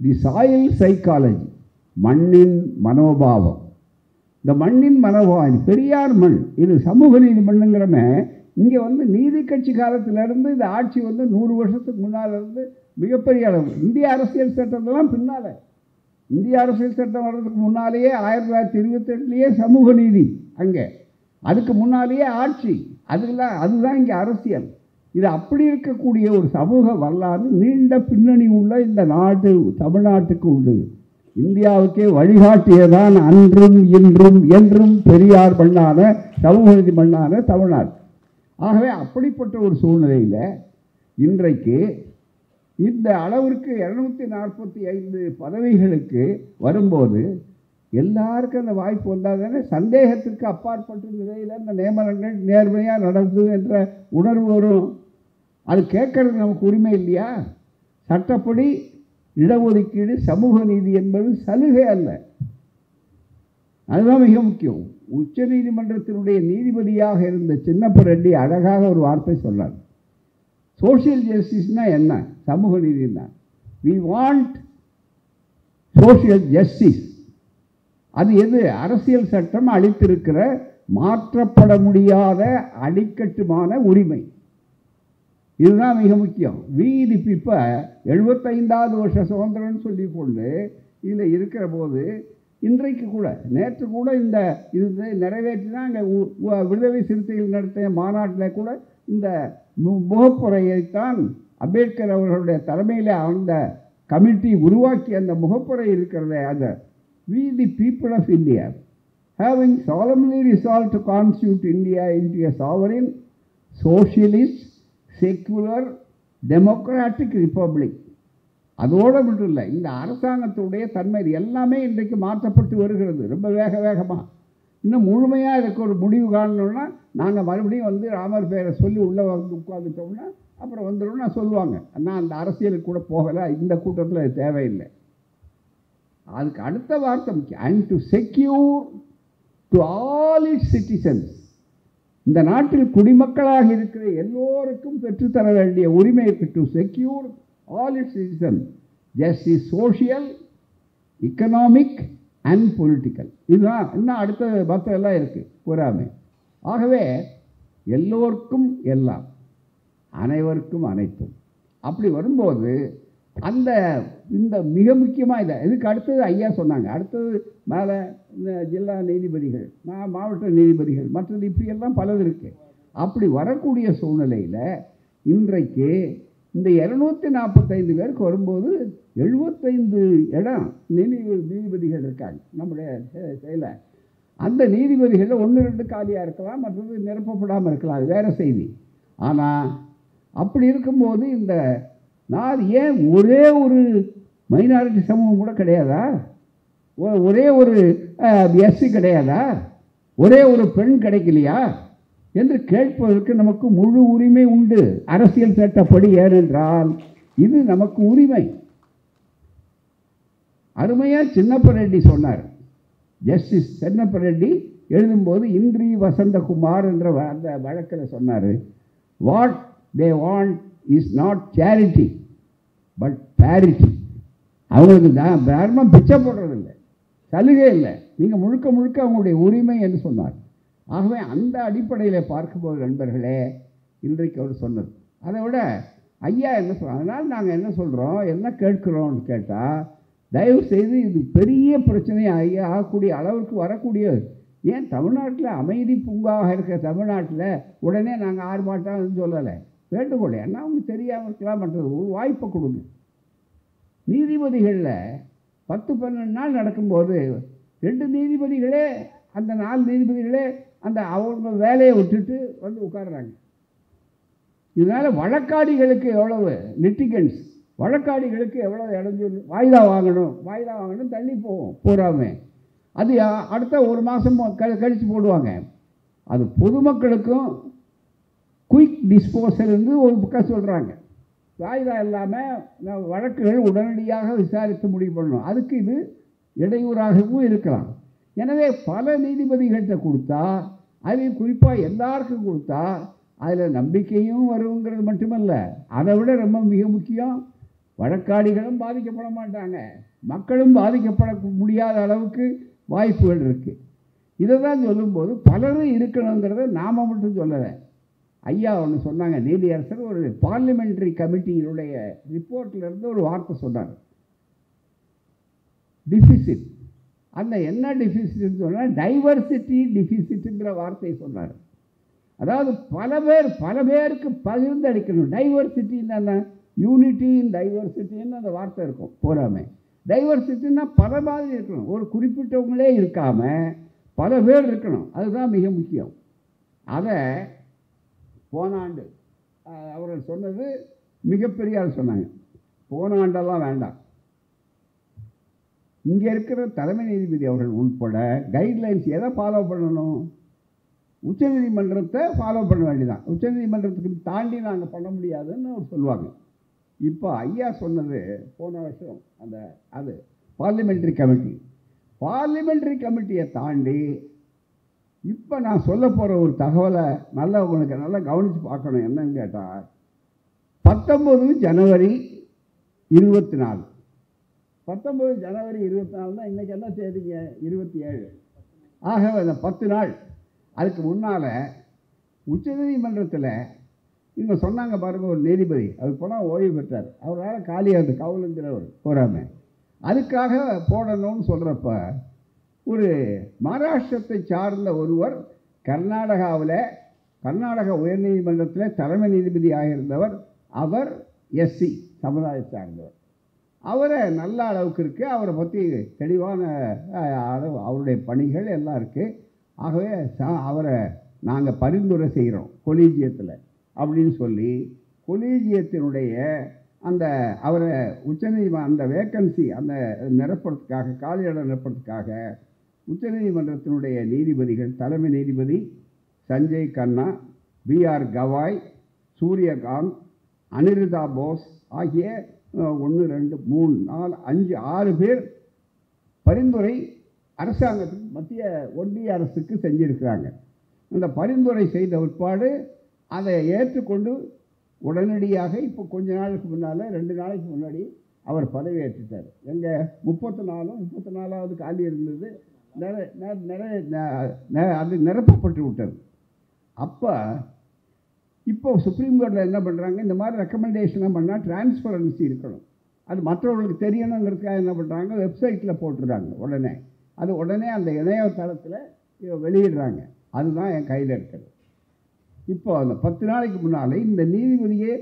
தி சாயில் சைக்காலஜி மண்ணின் மனோபாவம். இந்த மண்ணின் மனவாய் பெரியார் மண் இது சமூக நீதி மண்ணுங்கிறமே இங்கே வந்து நீதி கட்சி காலத்திலேருந்து இந்த ஆட்சி வந்து நூறு வருஷத்துக்கு முன்னால் இருந்து மிகப்பெரிய அளவு. இந்திய அரசியல் சட்டத்தெல்லாம் பின்னால். இந்திய அரசியல் சட்டம் வர்றதுக்கு முன்னாலேயே ஆயிரத்தி தொள்ளாயிரத்தி இருபத்தெட்டுலேயே சமூக நீதி அங்கே. அதுக்கு முன்னாலேயே ஆட்சி. அதுலாம் அதுதான் இங்கே அரசியல். இது அப்படி இருக்கக்கூடிய ஒரு சமூக வரலாறு நீண்ட பின்னணி உள்ள இந்த நாட்டு தமிழ்நாட்டுக்கு உண்டு. இந்தியாவுக்கே வழிகாட்டியதான் அன்றும் இன்றும் என்றும் பெரியார் மண்ணான சமூக நீதி மண்ணான தமிழ்நாடு. ஆகவே அப்படிப்பட்ட ஒரு சூழ்நிலையில் இன்றைக்கு இந்த அளவிற்கு இரநூத்தி நாற்பத்தி ஐந்து பதவிகளுக்கு வரும்போது எல்லாருக்கும் அந்த வாய்ப்பு வந்தால் தானே சந்தேகத்திற்கு அப்பாற்பட்ட நிலையில் அந்த நியமனங்கள் நேர்மையாக நடந்தது என்ற உணர்வு வரும். அது கேட்கறது நமக்கு உரிமை இல்லையா? சட்டப்படி இடஒதுக்கீடு சமூக நீதி என்பது சலுகை அல்ல. அதுதான் மிக முக்கியம். உச்ச நீதிமன்றத்தினுடைய நீதிபதியாக இருந்த சின்னப்ப ரெட்டி அழகாக ஒரு வார்த்தை சொன்னார். சோஷியல் ஜஸ்டிஸ்னா என்ன? சமூக நீதினா வி வாண்ட் சோஷியல் ஜஸ்டிஸ் அது எது? அரசியல் சட்டம் அளித்திருக்கிற மாற்றப்பட முடியாத அடிக்கட்டுமான உரிமை. இதுதான் மிக முக்கியம். வீதி இப்போ எழுபத்தைந்தாவது வருஷ சுதந்திரம்னு சொல்லி கொண்டு இதில் இருக்கிற போது இன்றைக்கு கூட நேற்று கூட இந்த இது நிறைவேற்றினா அங்கே விடுதலை சிறுத்தைகள் நடத்திய மாநாட்டில் கூட இந்த முகப்புறையைத்தான் அம்பேத்கர் அவர்களுடைய தலைமையில் அந்த கமிட்டி உருவாக்கி அந்த முகப்புறை இருக்கிறதே அந்த we the people of India having solemnly resolve to constitute India into a sovereign, socialist, secular, democratic அதோடு மட்டும் இல்லை இந்த அரசாங்கத்துடைய தன்மை எல்லாமே இன்றைக்கு மாற்றப்பட்டு வருகிறது. ரொம்ப வேக வேகமாக இன்னும் முழுமையாக இதுக்கு ஒரு முடிவு காணணும்னா நாங்கள் மறுபடியும் வந்து ராமர் பேரை சொல்லி உள்ளே வந்து உட்காந்துட்டோம்னா அப்புறம் வந்துடும்னா சொல்லுவாங்க. நான் அந்த அரசியலுக்கு கூட போகலை. இந்த கூட்டத்தில் அது தேவையில்லை. அதுக்கு அடுத்த வார்த்தை முக்கியம். And to secure to all it citizens இந்த நாட்டில் குடிமக்களாக இருக்கிற எல்லோருக்கும் பெற்றுத்தர வேண்டிய உரிமை to secure all it citizen justice social economic and political இதுதான் இன்னும் அடுத்த மற்றெல்லாம் இருக்குது பொறாமை. ஆகவே எல்லோருக்கும் எல்லாம் அனைவருக்கும் அனைத்தும். அப்படி வரும்போது அந்த இந்த மிக முக்கியமாக இதை இதுக்கு அடுத்தது ஐயா சொன்னாங்க. அடுத்தது மேலே இந்த ஜில்லா நீதிபதிகள் மாவட்ட நீதிபதிகள் மற்றது இப்படியெல்லாம் பலது இருக்குது அப்படி வரக்கூடிய சூழ்நிலையில் இன்றைக்கு இந்த இரநூத்தி நாற்பத்தைந்து பேருக்கு வரும்போது எழுபத்தைந்து இடம் நினைவு நீதிபதிகள் இருக்காங்க. நம்முடைய செயலை. அந்த நீதிபதிகளில் ஒன்று ரெண்டு காலியாக இருக்கலாம் மற்றது நிரப்பப்படாமல் இருக்கலாம். அது வேறு செய்தி. ஆனால் அப்படி இருக்கும்போது இந்த நான் ஏன் ஒரே ஒரு மைனாரிட்டி சமூகம் கூட கிடையாதா? ஒரே ஒரு எஸ்சி கிடையாதா? ஒரே ஒரு பெண் கிடைக்கலையா? என்று கேட்பதற்கு நமக்கு முழு உரிமை உண்டு. அரசியல் சட்டப்படி ஏனென்றால் இது நமக்கு உரிமை. அருமையாக சின்னப்ப ரெட்டி சொன்னார். ஜஸ்டிஸ் சின்னப்ப ரெட்டி எழுதும்போது இந்திரி வசந்தகுமார் என்ற வ- அந்த வழக்கில் சொன்னார். What they want is not charity but parity அவங்களுக்கு தான் தர்மம் பிச்சை போடுறதில்லை. சலுகை இல்லை. நீங்கள் முழுக்க முழுக்க அவங்களுடைய உரிமை என்று சொன்னார். ஆகவே அந்த அடிப்படையில் பார்க்கும்போது நண்பர்களே இன்றைக்கு அவர் சொன்னது. அதை விட ஐயா என்ன சொல் அதனால் நாங்கள் என்ன சொல்கிறோம் என்ன கேட்குறோம்னு கேட்டால் தயவு செய்து இது பெரிய பிரச்சனை ஐயா ஆகக்கூடிய அளவுக்கு வரக்கூடியது. ஏன் தமிழ்நாட்டில் அமைதி பூங்காவாக இருக்கிற தமிழ்நாட்டில் உடனே நாங்கள் ஆர்ப்பாட்டம்னு சொல்லலை. வேண்டுகோள் ஏன்னா அவங்க தெரியாமல் இருக்கலாம் பண்ணுறது ஒரு வாய்ப்பை கொடுங்க. நீதிபதிகளில் பத்து பன்னெண்டு நாள் நடக்கும்போது ரெண்டு நீதிபதிகளே அந்த நாலு நீதிபதிகளே அந்த அவங்க வேலையை விட்டுட்டு வந்து உட்காடுறாங்க இதனால் வழக்காடிகளுக்கு எவ்வளவு? லிட்டிகன்ஸ் வழக்காடிகளுக்கு எவ்வளோ இடைஞ்சல் வாய்தா வாங்கணும். வாய்தா வாங்கணும் தள்ளி போவோம் பூராமே அது அடுத்த ஒரு மாதம் கழித்து போடுவாங்க. அது பொதுமக்களுக்கும் குயிக் டிஸ்போசல் ஒரு பக்கம் சொல்கிறாங்க வாய்தா இல்லாமல் வழக்குகள் உடனடியாக விசாரித்து முடிவு பண்ணணும். அதுக்கு இது இடையூறாகவும் இருக்கலாம். எனவே பல நீதிபதிகள்கிட்ட கொடுத்தா அதில் குறிப்பாக எல்லாருக்கும் கொடுத்தா அதில் நம்பிக்கையும் வருங்கிறது மட்டுமல்ல. அதை விட ரொம்ப மிக முக்கியம் வழக்காடிகளும் பாதிக்கப்பட மாட்டாங்க. மக்களும் பாதிக்கப்பட முடியாத அளவுக்கு வாய்ப்புகள் இருக்குது இதை தான் சொல்லும்போது பலரும் இருக்கணுங்கிறத நாம மட்டும் சொல்லலை. ஐயா ஒன்று சொன்னாங்க நீதியரசர் ஒரு பார்லிமெண்ட்ரி கமிட்டியினுடைய ரிப்போர்ட்லருந்து ஒரு வார்த்தை சொன்னார். டிஃபிசிட் அந்த என்ன டிஃபிசிட்னு சொன்னால் டைவர்சிட்டி டிஃபிசிட்டுங்கிற வார்த்தையை சொன்னார். அதாவது பல பேர் பல பேருக்கு பகிர்ந்தளிக்கணும் டைவர்சிட்டின்னு என்ன? யூனிட்டி இன் டைவர்சிட்டின்னு அந்த வார்த்தை இருக்கும். போராமே டைவர்சிட்டின்னா பல மாதிரி இருக்கணும். ஒரு குறிப்பிட்டவங்களே இருக்காம பல பேர் இருக்கணும். அதுதான் மிக முக்கியம். அதை போனாண்டு அவர்கள் சொன்னது மிகப்பெரிய சொன்னாங்க. போன ஆண்டெல்லாம் வேண்டாம். இங்கே இருக்கிற தலைமை நீதிபதி அவர்கள் உள்பட கைட்லைன்ஸ் எதை ஃபாலோ பண்ணணும்? உச்சநீதிமன்றத்தை ஃபாலோ பண்ண வேண்டியதான் உச்சநீதிமன்றத்துக்கு தாண்டி நாங்கள் பண்ண முடியாதுன்னு அவர் சொல்லுவாங்க. இப்போ ஐயா சொன்னது போன வருஷம் அந்த அது பார்லிமெண்ட்ரி கமிட்டி பார்லிமெண்ட்ரி கமிட்டியை தாண்டி இப்போ நான் சொல்ல போகிற ஒரு தகவலை நல்லா உங்களுக்கு நல்லா கவனித்து பார்க்கணும். என்னன்னு கேட்டால் பத்தொம்பது ஜனவரி இருபத்தி நாலு. பத்தொம்பது ஜனவரி இருபத்தி நாலு தான் இன்றைக்கி என்ன தேதிங்க? இருபத்தி ஏழு ஆக அந்த பத்து நாள். அதுக்கு முன்னால் உச்சநீதிமன்றத்தில் இவங்க சொன்னாங்க பாருங்க ஒரு நீதிபதி. அது போனால் ஓய்வு பெற்றார். அவரால் காலியாது கவுலுங்கிறவர் போறாம. அதுக்காக போடணும்னு சொல்கிறப்ப ஒரு மகாராஷ்டிரத்தை சார்ந்த ஒருவர் கர்நாடகாவில் கர்நாடக உயர்நீதிமன்றத்தில் தலைமை நீதிபதியாக இருந்தவர் அவர் எஸ்சி சமுதாயத்தை சார்ந்தவர். அவரை நல்ல அளவுக்கு இருக்குது அவரை பற்றி தெளிவான அளவு அவருடைய பணிகள் எல்லாம் இருக்குது ஆகவே ச- அவரை நாங்கள் பரிந்துரை செய்கிறோம் கொலீஜியத்தில் அப்படின்னு சொல்லி கொலீஜியத்தினுடைய அந்த அவரை உச்சநீதிம அந்த வேக்கன்சி அந்த நிரப்புறதுக்காக காலியிடம் நிரப்புறதுக்காக உச்சநீதிமன்றத்தினுடைய நீதிபதிகள் தலைமை நீதிபதி சஞ்சய் கண்ணா பிஆர் கவாய் சூரியகாந்த் அனிருதா போஸ் ஆகிய ஒன்று ரெண்டு மூணு நாலு அஞ்சு ஆறு பேர் பரிந்துரை அரசாங்கத்துக்கு மத்திய ஒன்றிய அரசுக்கு செஞ்சிருக்கிறாங்க. அந்த பரிந்துரை செய்த உட்பாடு அதை ஏற்றுக்கொண்டு உடனடியாக இப்போ கொஞ்ச நாளுக்கு முன்னால் ரெண்டு நாளைக்கு முன்னாடி அவர் பதவியேற்றுட்டார். எங்கள் முப்பத்தி நாலும் முப்பத்தி நாலாவது காலி இருந்தது. நிற நிற- ந- ந- அது நிரப்பப்பட்டு விட்டது. அப்போ இப்போ சுப்ரீம் கோர்ட்டில் என்ன பண்ணுறாங்க இந்த மாதிரி ரெக்கமெண்டேஷனை பண்ணால் டிரான்ஸ்பரன்சி இருக்கணும். அது மற்றவர்களுக்கு தெரியணுங்கிறதுக்காக என்ன பண்ணுறாங்க வெப்சைட்டில் போட்டுடுறாங்க உடனே. அது உடனே அந்த இணையதளத்தில் வெளியிடுறாங்க. அதுதான் என் கையில் இருக்கிறது இப்போ அந்த பத்து நாளைக்கு முன்னால் இந்த நீதிபதியை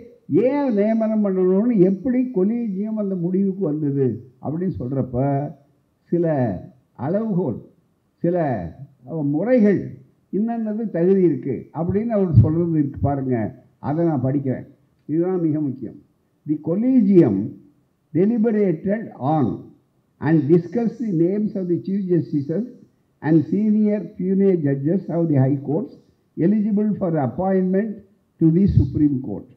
ஏன் நியமனம் பண்ணணும்னு எப்படி கொலீஜியம் அந்த முடிவுக்கு வந்தது அப்படின்னு சொல்கிறப்ப சில அளவுகோல் சில முறைகள் இன்னது தகுதி இருக்குது அப்படின்னு அவர் சொல்கிறது இருக்கு பாருங்கள் அதை நான் படிக்கிறேன் இதுதான் மிக முக்கியம் the collegium deliberated on and discuss the names of the chief justices and senior puisne judges of the high courts eligible for appointment to the supreme court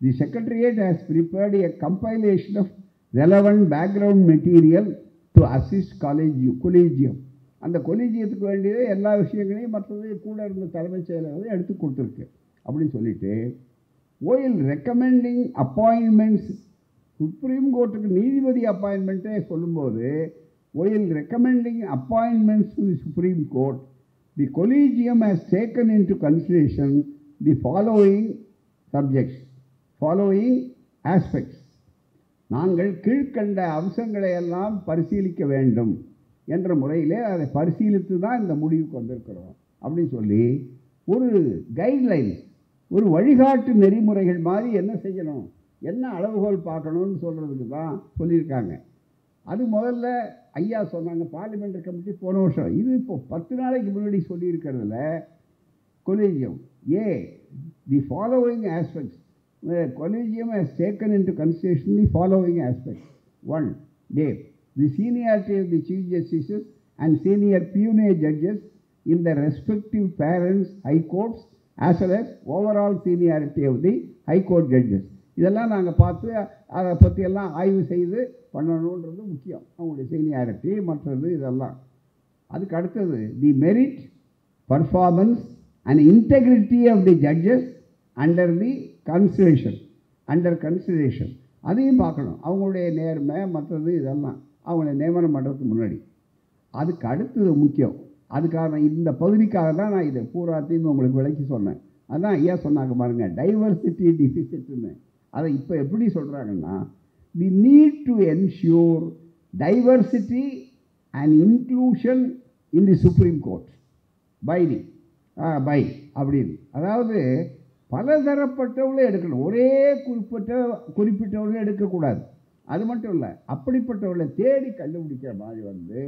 the secretariat has prepared a compilation of relevant background material to assist college collegium அந்த கொலீஜியத்துக்கு வேண்டியது எல்லா விஷயங்களையும் மற்றது கூட இருந்த தலைமைச் செயலர் எடுத்து கொடுத்துருக்கு. அப்படின்னு சொல்லிட்டு ஓயில் ரெக்கமெண்டிங் அப்பாயின்மெண்ட்ஸ் சுப்ரீம் கோர்ட்டுக்கு நீதிபதி அப்பாயின்மெண்ட்டே சொல்லும்போது while recommending appointments to the supreme court the collegium has taken into consideration the following subjects following aspects நாங்கள் கீழ்க்கண்ட அம்சங்களை எல்லாம் பரிசீலிக்க வேண்டும். என்ற முறையிலே அதை பரிசீலித்து தான் இந்த முடிவுக்கு வந்திருக்கிறோம். அப்படின்னு சொல்லி ஒரு கைட்லைன்ஸ் ஒரு வழிகாட்டு நெறிமுறைகள் மாதிரி என்ன செய்யணும் என்ன அளவுகோல் பார்க்கணும்னு சொல்கிறதுக்கு தான் சொல்லியிருக்காங்க. அது முதல்ல ஐயா சொன்னாங்க பார்லிமெண்ட் கமிட்டி போன வருஷம். இது இப்போ பத்து நாளைக்கு முன்னாடி சொல்லியிருக்கிறதுல collegium a the following aspects collegium collegium taken into into the following following one day the The seniority of the chief justices and senior peonage judges in the respective parents' high courts as well as overall seniority of the high court judges. இதெல்லாம் நாங்கள் பார்த்து அதை பற்றியெல்லாம் ஆய்வு செய்து பண்ணணுன்றது முக்கியம். அவங்களுடைய seniority மற்றது இதெல்லாம். அதுக்கு அடுத்தது the merit performance and integrity of the judges under the consideration under consideration அதையும் பார்க்கணும். அவங்களுடைய நேர்மை மற்றது இதெல்லாம். அவங்கள நியமனம் பண்ணுறதுக்கு முன்னாடி. அதுக்கு அடுத்தது முக்கியம். அதுக்காக இந்த பகுதிக்காக தான் நான் இதை பூராத்தையும் உங்களுக்கு விளக்கி சொன்னேன். அதான் ஐயா சொன்னாங்க பாருங்கள் டைவர்சிட்டி டிஃபிசிட்னு அதை இப்போ எப்படி சொல்கிறாங்கன்னா we need to ensure diversity and inclusion in the supreme court by பைடி by அப்படின்னு. அதாவது பலதரப்பட்டவங்களும் எடுக்கணும். ஒரே குறிப்பிட்ட குறிப்பிட்டவர்களே எடுக்கக்கூடாது. அது மட்டும் இல்லை அப்படிப்பட்டவர்களை தேடி கண்டுபிடிக்கிற மாதிரி வந்து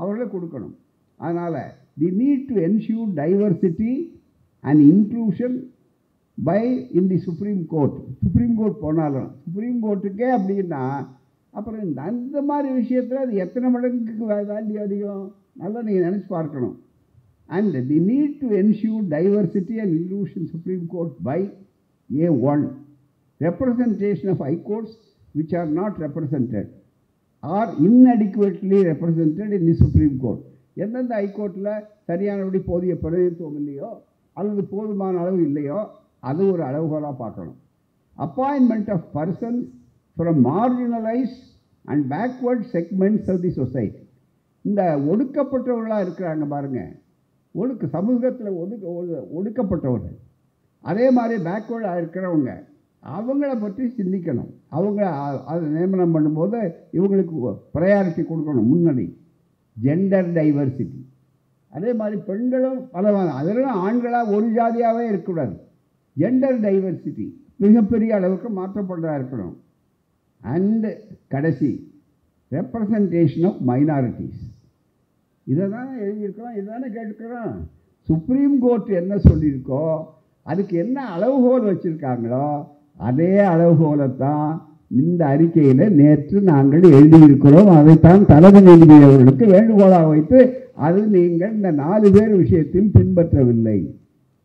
அவர்களை கொடுக்கணும். அதனால் the need to ensure diversity and inclusion by in the supreme court supreme court போனாலும் சுப்ரீம் கோர்ட்டுக்கே அப்படின்னா அப்புறம் இந்த அந்த மாதிரி விஷயத்தில் அது எத்தனை மடங்குக்கு தாண்டி அதிகம்? நல்லா நீங்கள் நினச்சி பார்க்கணும். And the need to ensure diversity and inclusion supreme court by a one representation of high courts which are not represented or inadequately represented in the Supreme Court. எந்தெந்த ஹைகோர்ட்டில் சரியானபடி போதிய பிரதிநிதித்துவம் இல்லையோ அல்லது போதுமான அளவு இல்லையோ அது ஒரு அளவுகோலாக பார்க்கணும். Appointment of persons from marginalise and backward segments of the society இந்த ஒடுக்கப்பட்டவர்களாக இருக்கிறாங்க பாருங்கள் ஒடுக்க சமூகத்தில் ஒதுக்க ஒடுக்கப்பட்டவர்கள். அதே மாதிரி பேக்வேர்டாக இருக்கிறவங்க. அவங்கள பற்றி சிந்திக்கணும். அவங்க அதை அது நியமனம் பண்ணும்போது இவங்களுக்கு ப்ரையாரிட்டி கொடுக்கணும் முன்னணி ஜெண்டர் டைவர்சிட்டி அதே மாதிரி பெண்களும் பல அதெல்லாம் ஆண்களாக ஒரு ஜாதியாகவே இருக்கக்கூடாது. ஜெண்டர் டைவர்சிட்டி மிகப்பெரிய அளவுக்கு மாற்றப்படுறா இருக்கணும். அண்டு கடைசி ரெப்ரசன்டேஷன் ஆஃப் மைனாரிட்டிஸ் இதை தானே எழுதியிருக்கிறோம் இதை தானே கேட்டுக்கிறோம் சுப்ரீம் கோர்ட் என்ன சொல்லியிருக்கோ அதுக்கு என்ன அளவுகோல் வச்சுருக்காங்களோ அதே அளவுகோலத்தான் இந்த அறிக்கையில் நேற்று நாங்கள் எழுதியிருக்கிறோம். அதைத்தான் தலைமை நீதிபதி அவர்களுக்கு வேண்டுகோளாக வைத்து அது நீங்கள் இந்த நாலு பேர் விஷயத்தில் பின்பற்றவில்லை.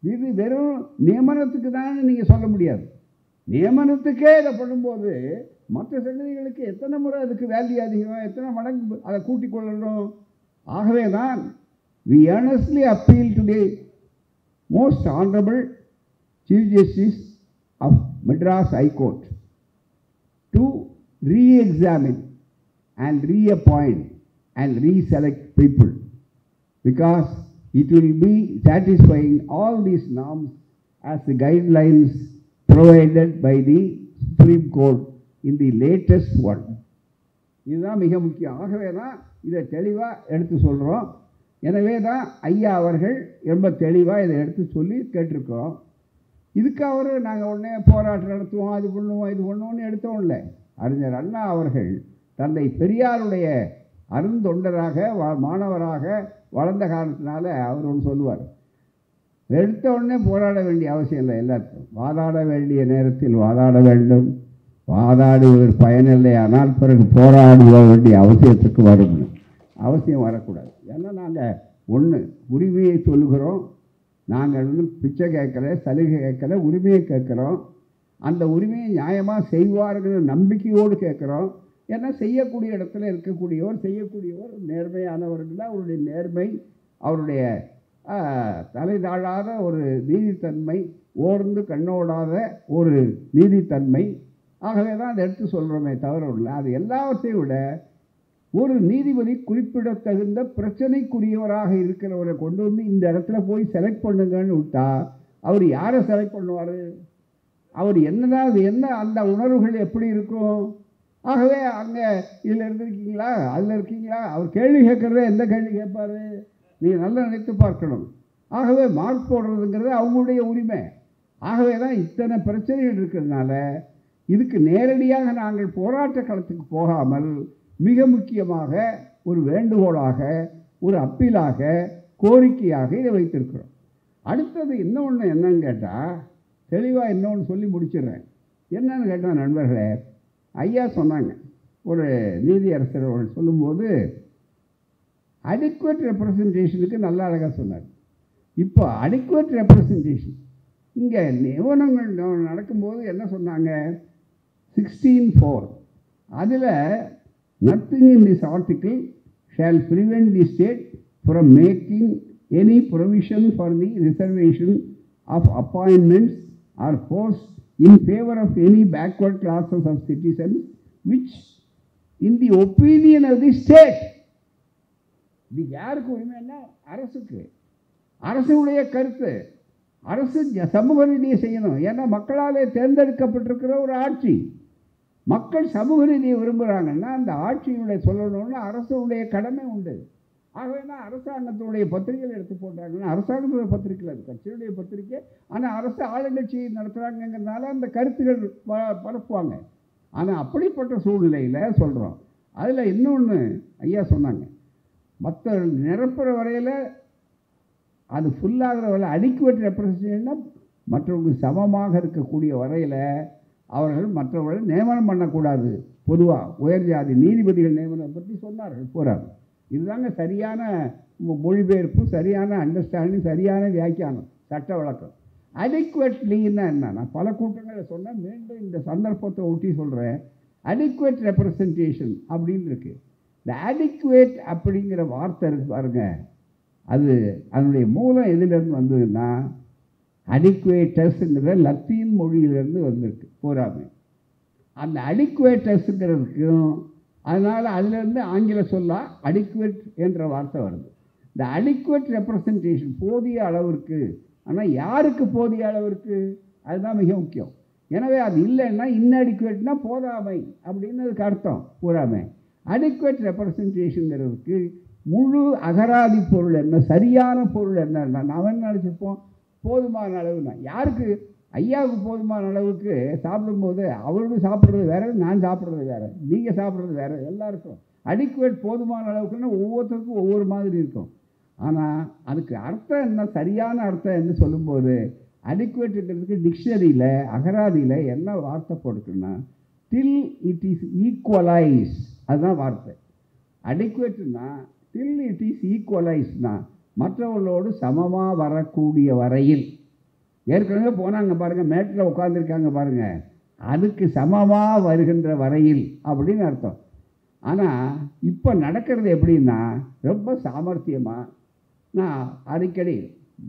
இது வெறும் நியமனத்துக்கு தான் நீங்கள் சொல்ல முடியாது. நியமனத்துக்கே இதை பண்ணும்போது மற்ற சங்கதிகளுக்கு எத்தனை முறை அதுக்கு வேல்யூ அதிகம் எத்தனை மடங்கு அதை கூட்டிக் கொள்ளணும்? ஆகவே தான் we earnestly appeal to the most honorable chief madras high court to re-examine and reappoint and reselect people because it will be satisfying all these norms as the guidelines provided by the Supreme Court in the latest one. இதுதான் மிக முக்கியம் ஆகவே தான் இதை தெளிவாக எடுத்து சொல்கிறோம் எனவே தான் ஐயா அவர்கள் ரொம்ப தெளிவாக இதை எடுத்து சொல்லி கேட்டிருக்கிறோம் இதுக்கு அவர் நாங்கள் உடனே போராட்டம் நடத்துவோம் அது பண்ணுவோம் இது பண்ணுவோம்னு எடுத்தோம்ல அறிஞர் அண்ணா அவர்கள் தந்தை பெரியாருடைய அருந்தொண்டராக மாணவராக வளர்ந்த காரணத்தினால அவர் ஒன்று சொல்லுவார். எடுத்த உடனே போராட வேண்டிய அவசியம் இல்லை எல்லாருக்கும். வாதாட வேண்டிய நேரத்தில் வாதாட வேண்டும். வாதாடுவதற்கு பயனில்லை ஆனால் பிறகு போராட வேண்டிய அவசியத்துக்கு வரும். அவசியம் வரக்கூடாது. ஏன்னா நாங்கள் ஒன்று உரிமையை சொல்லுகிறோம் நாங்கள் வந்து பிச்சை கேட்கல சலுகை கேட்கல உரிமையை கேட்குறோம். அந்த உரிமையை நியாயமாக செய்வார்கள் நம்பிக்கையோடு கேட்குறோம். ஏன்னா செய்யக்கூடிய இடத்துல இருக்கக்கூடியவர் செய்யக்கூடியவர் நேர்மையானவர்கள் அவருடைய நேர்மை அவருடைய தலை தாழாத ஒரு நீதித்தன்மை ஓர்ந்து கண்ணோடாத ஒரு நீதித்தன்மை. ஆகவே தான் அதை எடுத்து சொல்கிறோமே தவிர இல்லை. அது எல்லாவற்றையும் விட ஒரு நீதிபதி குறிப்பிடத்தகுந்த பிரச்சனைக்குரியவராக இருக்கிறவரை கொண்டு வந்து இந்த இடத்துல போய் செலக்ட் பண்ணுங்கன்னு விட்டா அவர் யாரை செலக்ட் பண்ணுவார்? அவர் என்னதான் அது என்ன அந்த உணர்வுகள் எப்படி இருக்கும்? ஆகவே அங்கே இதில் இருந்திருக்கீங்களா? அதில் இருக்கீங்களா? அவர் கேள்வி கேட்குறதே எந்த கேள்வி கேட்பாரு? நீங்கள் நல்லா நினைத்து பார்க்கணும். ஆகவே மார்க் போடுறதுங்கிறது அவங்களுடைய உரிமை. ஆகவே தான் இத்தனை பிரச்சனைகள் இருக்கிறதுனால இதுக்கு நேரடியாக நாங்கள் போராட்ட களத்துக்கு போகாமல் மிக முக்கியமாக ஒரு வேண்டுகோளாக ஒரு அப்பீலாக கோரிக்கையாக இதை வைத்திருக்கிறோம். அடுத்தது இன்னொன்று என்னன்னு கேட்டால் தெளிவாக இன்னொன்று சொல்லி முடிச்சிடுறேன். என்னன்னு கேட்டால் நண்பர்களே ஐயா சொன்னாங்க. ஒரு நீதியரசர் அவர்கள் சொல்லும்போது அடிக்குவேட் ரெப்ரசன்டேஷனுக்கு நல்ல அழகாக சொன்னார். இப்போ அடிக்குவேட் ரெப்ரசன்டேஷன் இங்கே நியமனங்கள் நடக்கும்போது என்ன சொன்னாங்க? சிக்ஸ்டீன் ஃபோர் அதில் nothing in this article shall prevent the state from making any provision for the reservation of appointments or posts in favour of any backward classes of citizens which in the opinion of the state இது யாருக்கு உரிமைன்னா அரசுக்கு அரசுடைய கருத்து அரசு ஜ- சமூக நீதியை செய்யணும் ஏன்னா மக்களாலே தேர்ந்தெடுக்கப்பட்டிருக்கிற ஒரு ஆட்சி மக்கள் சமூக நீதியை விரும்புகிறாங்கன்னா அந்த ஆட்சியினுடைய சொல்லணும்னு அரசுடைய கடமை உண்டு. ஆகவே தான் அரசாங்கத்தினுடைய பத்திரிகைகள் எடுத்து போட்டாங்கன்னா அரசாங்கத்துடைய பத்திரிகை அது கட்சியுடைய பத்திரிக்கை ஆனால் அரசு ஆளுங்கட்சி நடத்துகிறாங்கங்கிறதுனால அந்த கருத்துகள் ப- பரப்புவாங்க. ஆனால் அப்படிப்பட்ட சூழ்நிலையில் சொல்கிறோம் அதில் இன்னொன்று ஐயா சொன்னாங்க. மற்ற நிரப்புற வரையில் அது ஃபுல்லாகிற வரையில் அடிக்குவேட் ரெப்ரசன்டேஷன்னா மற்றவங்களுக்கு சமமாக இருக்கக்கூடிய வரையில் அவர்கள் மற்றவர்களை நியமனம் பண்ணக்கூடாது. பொதுவாக உயர் ஜாதி நீதிபதிகள் நியமனம் பற்றி சொன்னார்கள் போகிறார் இதுதாங்க சரியான மொழிபெயர்ப்பு சரியான அண்டர்ஸ்டாண்டிங் சரியான வியாக்கியானம் சட்ட வழக்கம். அடிக்குவேட்லின்னா என்ன? நான் பல கூட்டங்களில் சொன்னேன் மீண்டும் இந்த சந்தர்ப்பத்தை ஒட்டி சொல்கிறேன் அடிக்குவேட் ரெப்ரசன்டேஷன் அப்படின்னு இருக்குது இந்த அடிக்குவேட் அப்படிங்கிற வார்த்தை இருக்கு பாருங்கள் அது அதனுடைய மூலம் எதிலிருந்து வந்ததுன்னா அடிக்குவேட்டஸ்ங்கிற லத்தீன் மொழியிலிருந்து வந்திருக்கு போராமை. அந்த அடிக்குவேட்டஸ்ங்கிறதுக்கும் அதனால் அதுலேருந்து ஆங்கில சொல்லா அடிக்குவேட் என்ற வார்த்தை வருது. இந்த அடிக்குவேட் ரெப்ரசன்டேஷன் போதிய அளவிற்கு ஆனால் யாருக்கு போதிய அளவிற்கு? அதுதான் மிக முக்கியம். எனவே அது இல்லைன்னா இன்னடிக்குவேட்னா போதாமை அப்படின்னு அதுக்கு அர்த்தம் போராமை. அடிக்குவேட் ரெப்ரசன்டேஷனுங்கிறதுக்கு முழு அகராதி பொருள் என்ன சரியான பொருள் என்ன நாம் என்ன நினச்சிப்போம் போதுமான அளவுனா யாருக்கு? ஐயாவுக்கு போதுமான அளவுக்கு சாப்பிடும்போது அவரும் சாப்பிட்றது வேறு நான் சாப்பிட்றது வேறு. நீங்கள் சாப்பிட்றது வேறு எல்லாருக்கும். அடிக்குவேட் போதுமான அளவுக்குன்னா ஒவ்வொருத்தருக்கும் ஒவ்வொரு மாதிரி இருக்கும். ஆனால் அதுக்கு அர்த்தம் என்ன சரியான அர்த்தம் என்ன சொல்லும்போது அடிக்குவேட்டுங்கிறதுக்கு டிக்ஷனரியில் அகராதியில் என்ன வார்த்தை போட்டுக்குன்னா டில் இட் இஸ் ஈக்குவலைஸ் அதுதான் வார்த்தை. அடிக்குவேட்டுன்னா டில் இட் இஸ் ஈக்குவலைஸ்னா மற்றவர்களோடு சமமாக வரக்கூடிய வரையில். ஏற்கனவே போனாங்க பாருங்கள் மேட்டில் உட்காந்துருக்காங்க பாருங்கள் அதுக்கு சமமாக வருகின்ற வரையில் அப்படின்னு அர்த்தம். ஆனால் இப்போ நடக்கிறது எப்படின்னா ரொம்ப சாமர்த்தியமாக நான் அடிக்கடி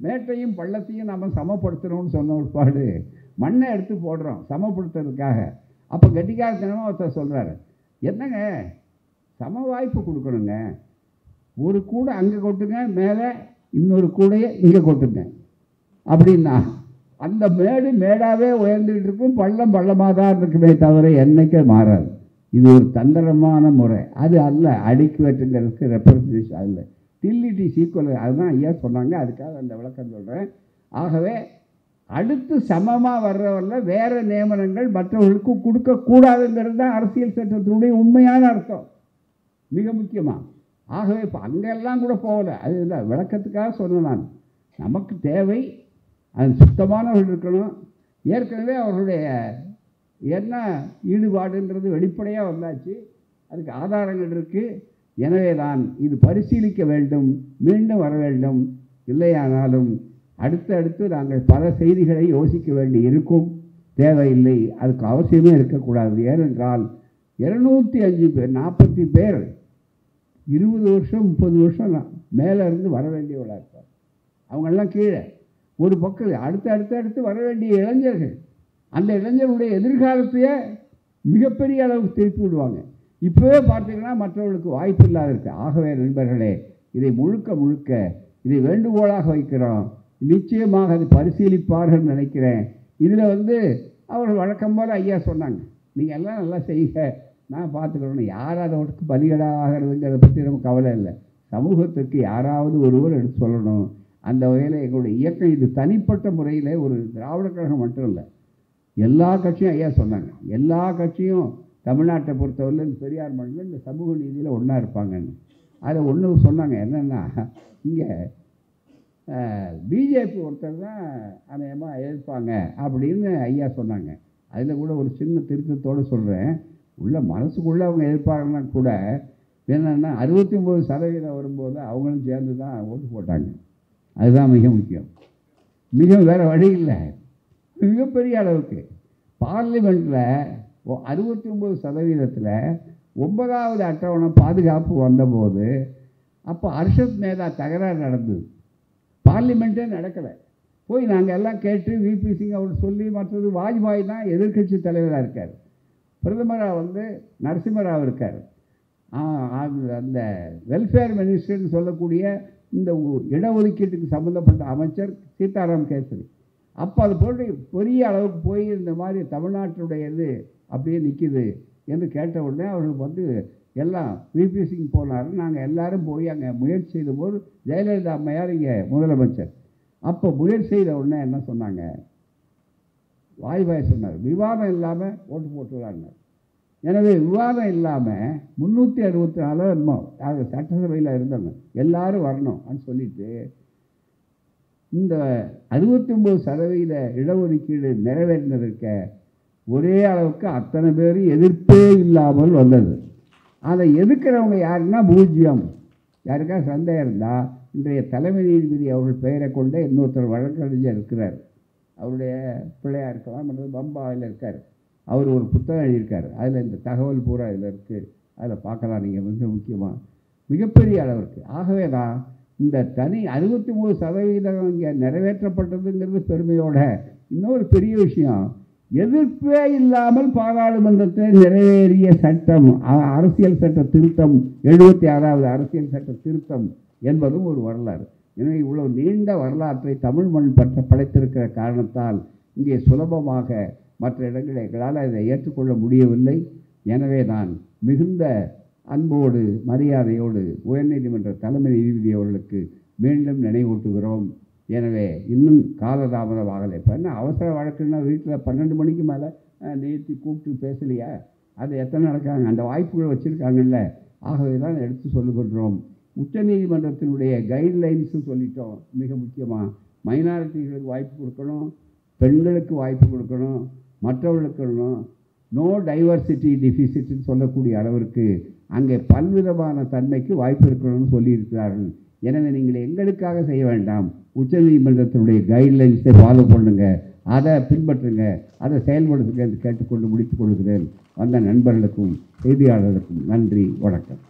மேட்டையும் பள்ளத்தையும் நம்ம சமப்படுத்தணும்னு சொன்ன ஒரு பாடு மண்ணை எடுத்து போடுறோம் சமப்படுத்துறதுக்காக. அப்போ கெட்டிக்காரத்தனமாக ஒருத்தர் சொல்கிறாரு என்னங்க சம வாய்ப்பு கொடுக்கணுங்க. ஒரு கூடை அங்கே கொட்டுங்க மேலே இன்னொரு கூடையை இங்கே கொட்டுங்க அப்படின்னா அந்த மேடு மேடாகவே உயர்ந்துகிட்டு இருக்கும் பள்ளம் பள்ளமாக தான் இருக்குமே தவிர என்றைக்கே மாறாது. இது ஒரு தந்திரமான முறை. அது அல்ல அடிக்குவேட்டுங்கிறதுக்கு ரெப்ரசன்டேஷன் அல்ல. டில்லிட்டி சீக்குவல் அதுதான் ஐயா சொன்னாங்க அதுக்காக அந்த விளக்கம் சொல்கிறேன் ஆகவே அடுத்து சமமாக வர்றவரில் வேறு நியமனங்கள் மற்றவர்களுக்கு கொடுக்கக்கூடாதுங்கிறது தான் அரசியல் சட்டத்தினுடைய உண்மையான அர்த்தம். மிக முக்கியமாக ஆகவே இப்போ அங்கெல்லாம் கூட போகலை. அது இல்லை விளக்கத்துக்காக சொன்னேன் நான். நமக்கு தேவை அது சுத்தமானவர்கள் இருக்கணும். ஏற்கனவே அவர்களுடைய என்ன ஈடுபாடுன்றது வெளிப்படையாக வந்தாச்சு. அதுக்கு ஆதாரங்கள் இருக்குது எனவே தான் இது பரிசீலிக்க வேண்டும் மீண்டும் வர வேண்டும். இல்லையானாலும் அடுத்தடுத்து நாங்கள் பல செய்திகளை யோசிக்க வேண்டி இருக்கும். தேவையில்லை அதுக்கு அவசியமே இருக்கக்கூடாது. ஏனென்றால் இருநூற்றி அஞ்சு பேர் நாற்பத்தி பேர் இருபது வருஷம் முப்பது வருஷம் மேலே இருந்து வர வேண்டியவளாக இருப்பார் அவங்கெல்லாம் கீழே. ஒரு பக்கம் அடுத்து அடுத்து அடுத்து வர வேண்டிய இளைஞர்கள். அந்த இளைஞருடைய எதிர்காலத்தையே மிகப்பெரிய அளவுக்கு திருப்பி விடுவாங்க. இப்போவே பார்த்தீங்கன்னா மற்றவர்களுக்கு வாய்ப்பு இல்லாத இருக்கு. ஆகவே நண்பர்களே இதை முழுக்க முழுக்க இதை வேண்டுகோளாக வைக்கிறோம். நிச்சயமாக அது பரிசீலிப்பார்கள் நினைக்கிறேன். இதில் வந்து அவர் வழக்கம் போல் ஐயா சொன்னாங்க. நீங்கள் எல்லாம் நல்லா செய்யுங்க. நான் பார்த்துக்கிறோம் யார் அதோடக்கு பலிகடாகிறதுங்கிறத பற்றி நமக்கு கவலை இல்லை. சமூகத்திற்கு யாராவது ஒருவர் எடுத்து சொல்லணும். அந்த வகையில் எங்களுடைய இயக்கம் இது தனிப்பட்ட முறையில் ஒரு திராவிட கழகம் மட்டும் இல்லை. எல்லா கட்சியும் ஐயா சொன்னாங்க. எல்லா கட்சியும் தமிழ்நாட்டை பொறுத்தவரையில் இந்த பெரியார் மண்ணில் இந்த சமூக நீதியில் ஒன்றா இருப்பாங்கன்னு. அதை ஒன்று சொன்னாங்க. என்னென்னா இங்கே பிஜேபி ஒருத்தர் தான் அநேகமாக எதிர்ப்பாங்க அப்படின்னு ஐயா சொன்னாங்க. அதில் கூட ஒரு சின்ன திருத்தத்தோடு சொல்கிறேன் உள்ள மனசுக்குள்ளே அவங்க எதிர்ப்பாங்கன்னா கூட என்னென்னா அறுபத்தி ஒம்பது சதவீதம் வரும்போது அவங்களும் சேர்ந்து தான் ஓட்டு போட்டாங்க. அதுதான் மிக முக்கியம். மிக வேறு வழி இல்லை. மிகப்பெரிய அளவுக்கு. பார்லிமெண்ட்டில் அறுபத்தி ஒம்பது சதவீதத்தில் ஒன்பதாவது அட்டவணை பாதுகாப்பு வந்தபோது அப்போ அர்ஷத் மேதா தகராறு நடந்தது. பார்லிமெண்ட்டே நடக்கலை. போய் நாங்கள் எல்லாம் கேட்டு விபி சிங் அவர் சொல்லி மற்றது வாஜ்பாய் தான் எதிர்க்கட்சி தலைவராக இருக்கார். பிரதமராக வந்து நரசிம்மராவ் இருக்கார். அந்த வெல்ஃபேர் மினிஸ்டர்னு சொல்லக்கூடிய இந்த இடஒதுக்கீட்டுக்கு சம்மந்தப்பட்ட அமைச்சர் சீதாராம் கேசரி. அப்போ அது போட்டு பெரிய அளவுக்கு போய் இந்த மாதிரி தமிழ்நாட்டுடைய இது அப்படியே நிற்கிது என்று கேட்ட உடனே அவர்களுக்கு வந்து எல்லாம் விபி சிங் போனார். நாங்கள் எல்லாரும் போய் அங்கே முயற்சி செய்தபோது ஜெயலலிதா அம்மையார் இங்கே முதலமைச்சர். அப்போ முயற்சி செய்த உடனே என்ன சொன்னாங்க? வாய் சொன்னார். விவாதம் இல்லாமல் ஓட்டு போட்டுலான்னார் எனவே விவாதம் இல்லாமல் முந்நூற்றி அறுபத்தி நாலு என்னமோ அது சட்டசபையில் இருந்தவங்க எல்லாரும் வரணும் அப்படின்னு சொல்லிட்டு இந்த அறுபத்தி ஒம்பது சதவீத இடஒதுக்கீடு நிறைவேறினதற்க ஒரே அளவுக்கு அத்தனை பேர் எதிர்ப்பே இல்லாமல் வந்தது. அதை எதிர்க்கிறவங்க யாருன்னா பூஜ்ஜியம். யாருக்கா சந்தேகம் இருந்தால் இன்றைய தலைமை நீதிபதி அவர்கள் பெயரை கொண்டே இன்னொருத்தர் வழக்கறிஞர் இருக்கிறார். அவருடைய பிள்ளையாக இருக்கலாம் அல்லது பம்பாயில் இருக்கார். அவர் ஒரு புத்தகம் எழுதியிருக்கார். அதில் இந்த தகவல் பூரா இதில் இருக்குது அதில் பார்க்கலாம். நீங்கள் மிக முக்கியமாக மிகப்பெரிய அளவிற்கு ஆகவே தான் இந்த தனி அறுபத்தி மூணு சதவீதம் இங்கே நிறைவேற்றப்பட்டதுங்கிறது பெருமையோட இன்னொரு பெரிய விஷயம். எதிர்ப்பே இல்லாமல் பாராளுமன்றத்தை நிறைவேறிய சட்டம் அரசியல் சட்ட திருத்தம் எழுபத்தி ஆறாவது அரசியல் சட்ட திருத்தம் என்பதும் ஒரு வரலாறு. எனவே இவ்வளோ நீண்ட வரலாற்றை தமிழ் மண் பற்ற படைத்திருக்கிற காரணத்தால் இங்கே சுலபமாக மற்ற இடங்களில் எங்களால் இதை ஏற்றுக்கொள்ள முடியவில்லை. எனவே நான் மிகுந்த அன்போடு மரியாதையோடு உயர்நீதிமன்ற தலைமை நீதிபதி அவர்களுக்கு மீண்டும் நினைவூட்டுகிறோம். எனவே இன்னும் காலதாமதமாகலை இப்போ என்ன அவசர வழக்குன்னா வீட்டில் பன்னெண்டு மணிக்கு மேலே நேற்று கூப்பிட்டு பேசலையா? அது எத்தனை நடக்காங்க அந்த வாய்ப்புகள் வச்சுருக்காங்கல்ல. ஆகவே தான் எடுத்து சொல்லுகின்றோம். உச்சநீதிமன்றத்தினுடைய கைட்லைன்ஸு சொல்லிட்டோம். மிக முக்கியமாக மைனாரிட்டிகளுக்கு வாய்ப்பு கொடுக்கணும் பெண்களுக்கு வாய்ப்பு கொடுக்கணும் மற்றவர்களுக்கு நோ டைவர்சிட்டி டிஃபிசிட்னு சொல்லக்கூடிய அளவிற்கு அங்கே பல்விதமான தன்மைக்கு வாய்ப்பு இருக்கணும்னு சொல்லியிருக்கிறார்கள். எனவே நீங்கள் எங்களுக்காக செய்ய வேண்டாம். உச்சநீதிமன்றத்தினுடைய கைட்லைன்ஸை ஃபாலோ பண்ணுங்க. அதை பின்பற்றுங்க. அதை செயல்படுத்துங்க என்று கேட்டுக்கொண்டு முடித்துக் கொள்கிறேன். வந்த நண்பர்களுக்கும் செய்தியாளர்களுக்கும் நன்றி வணக்கம்.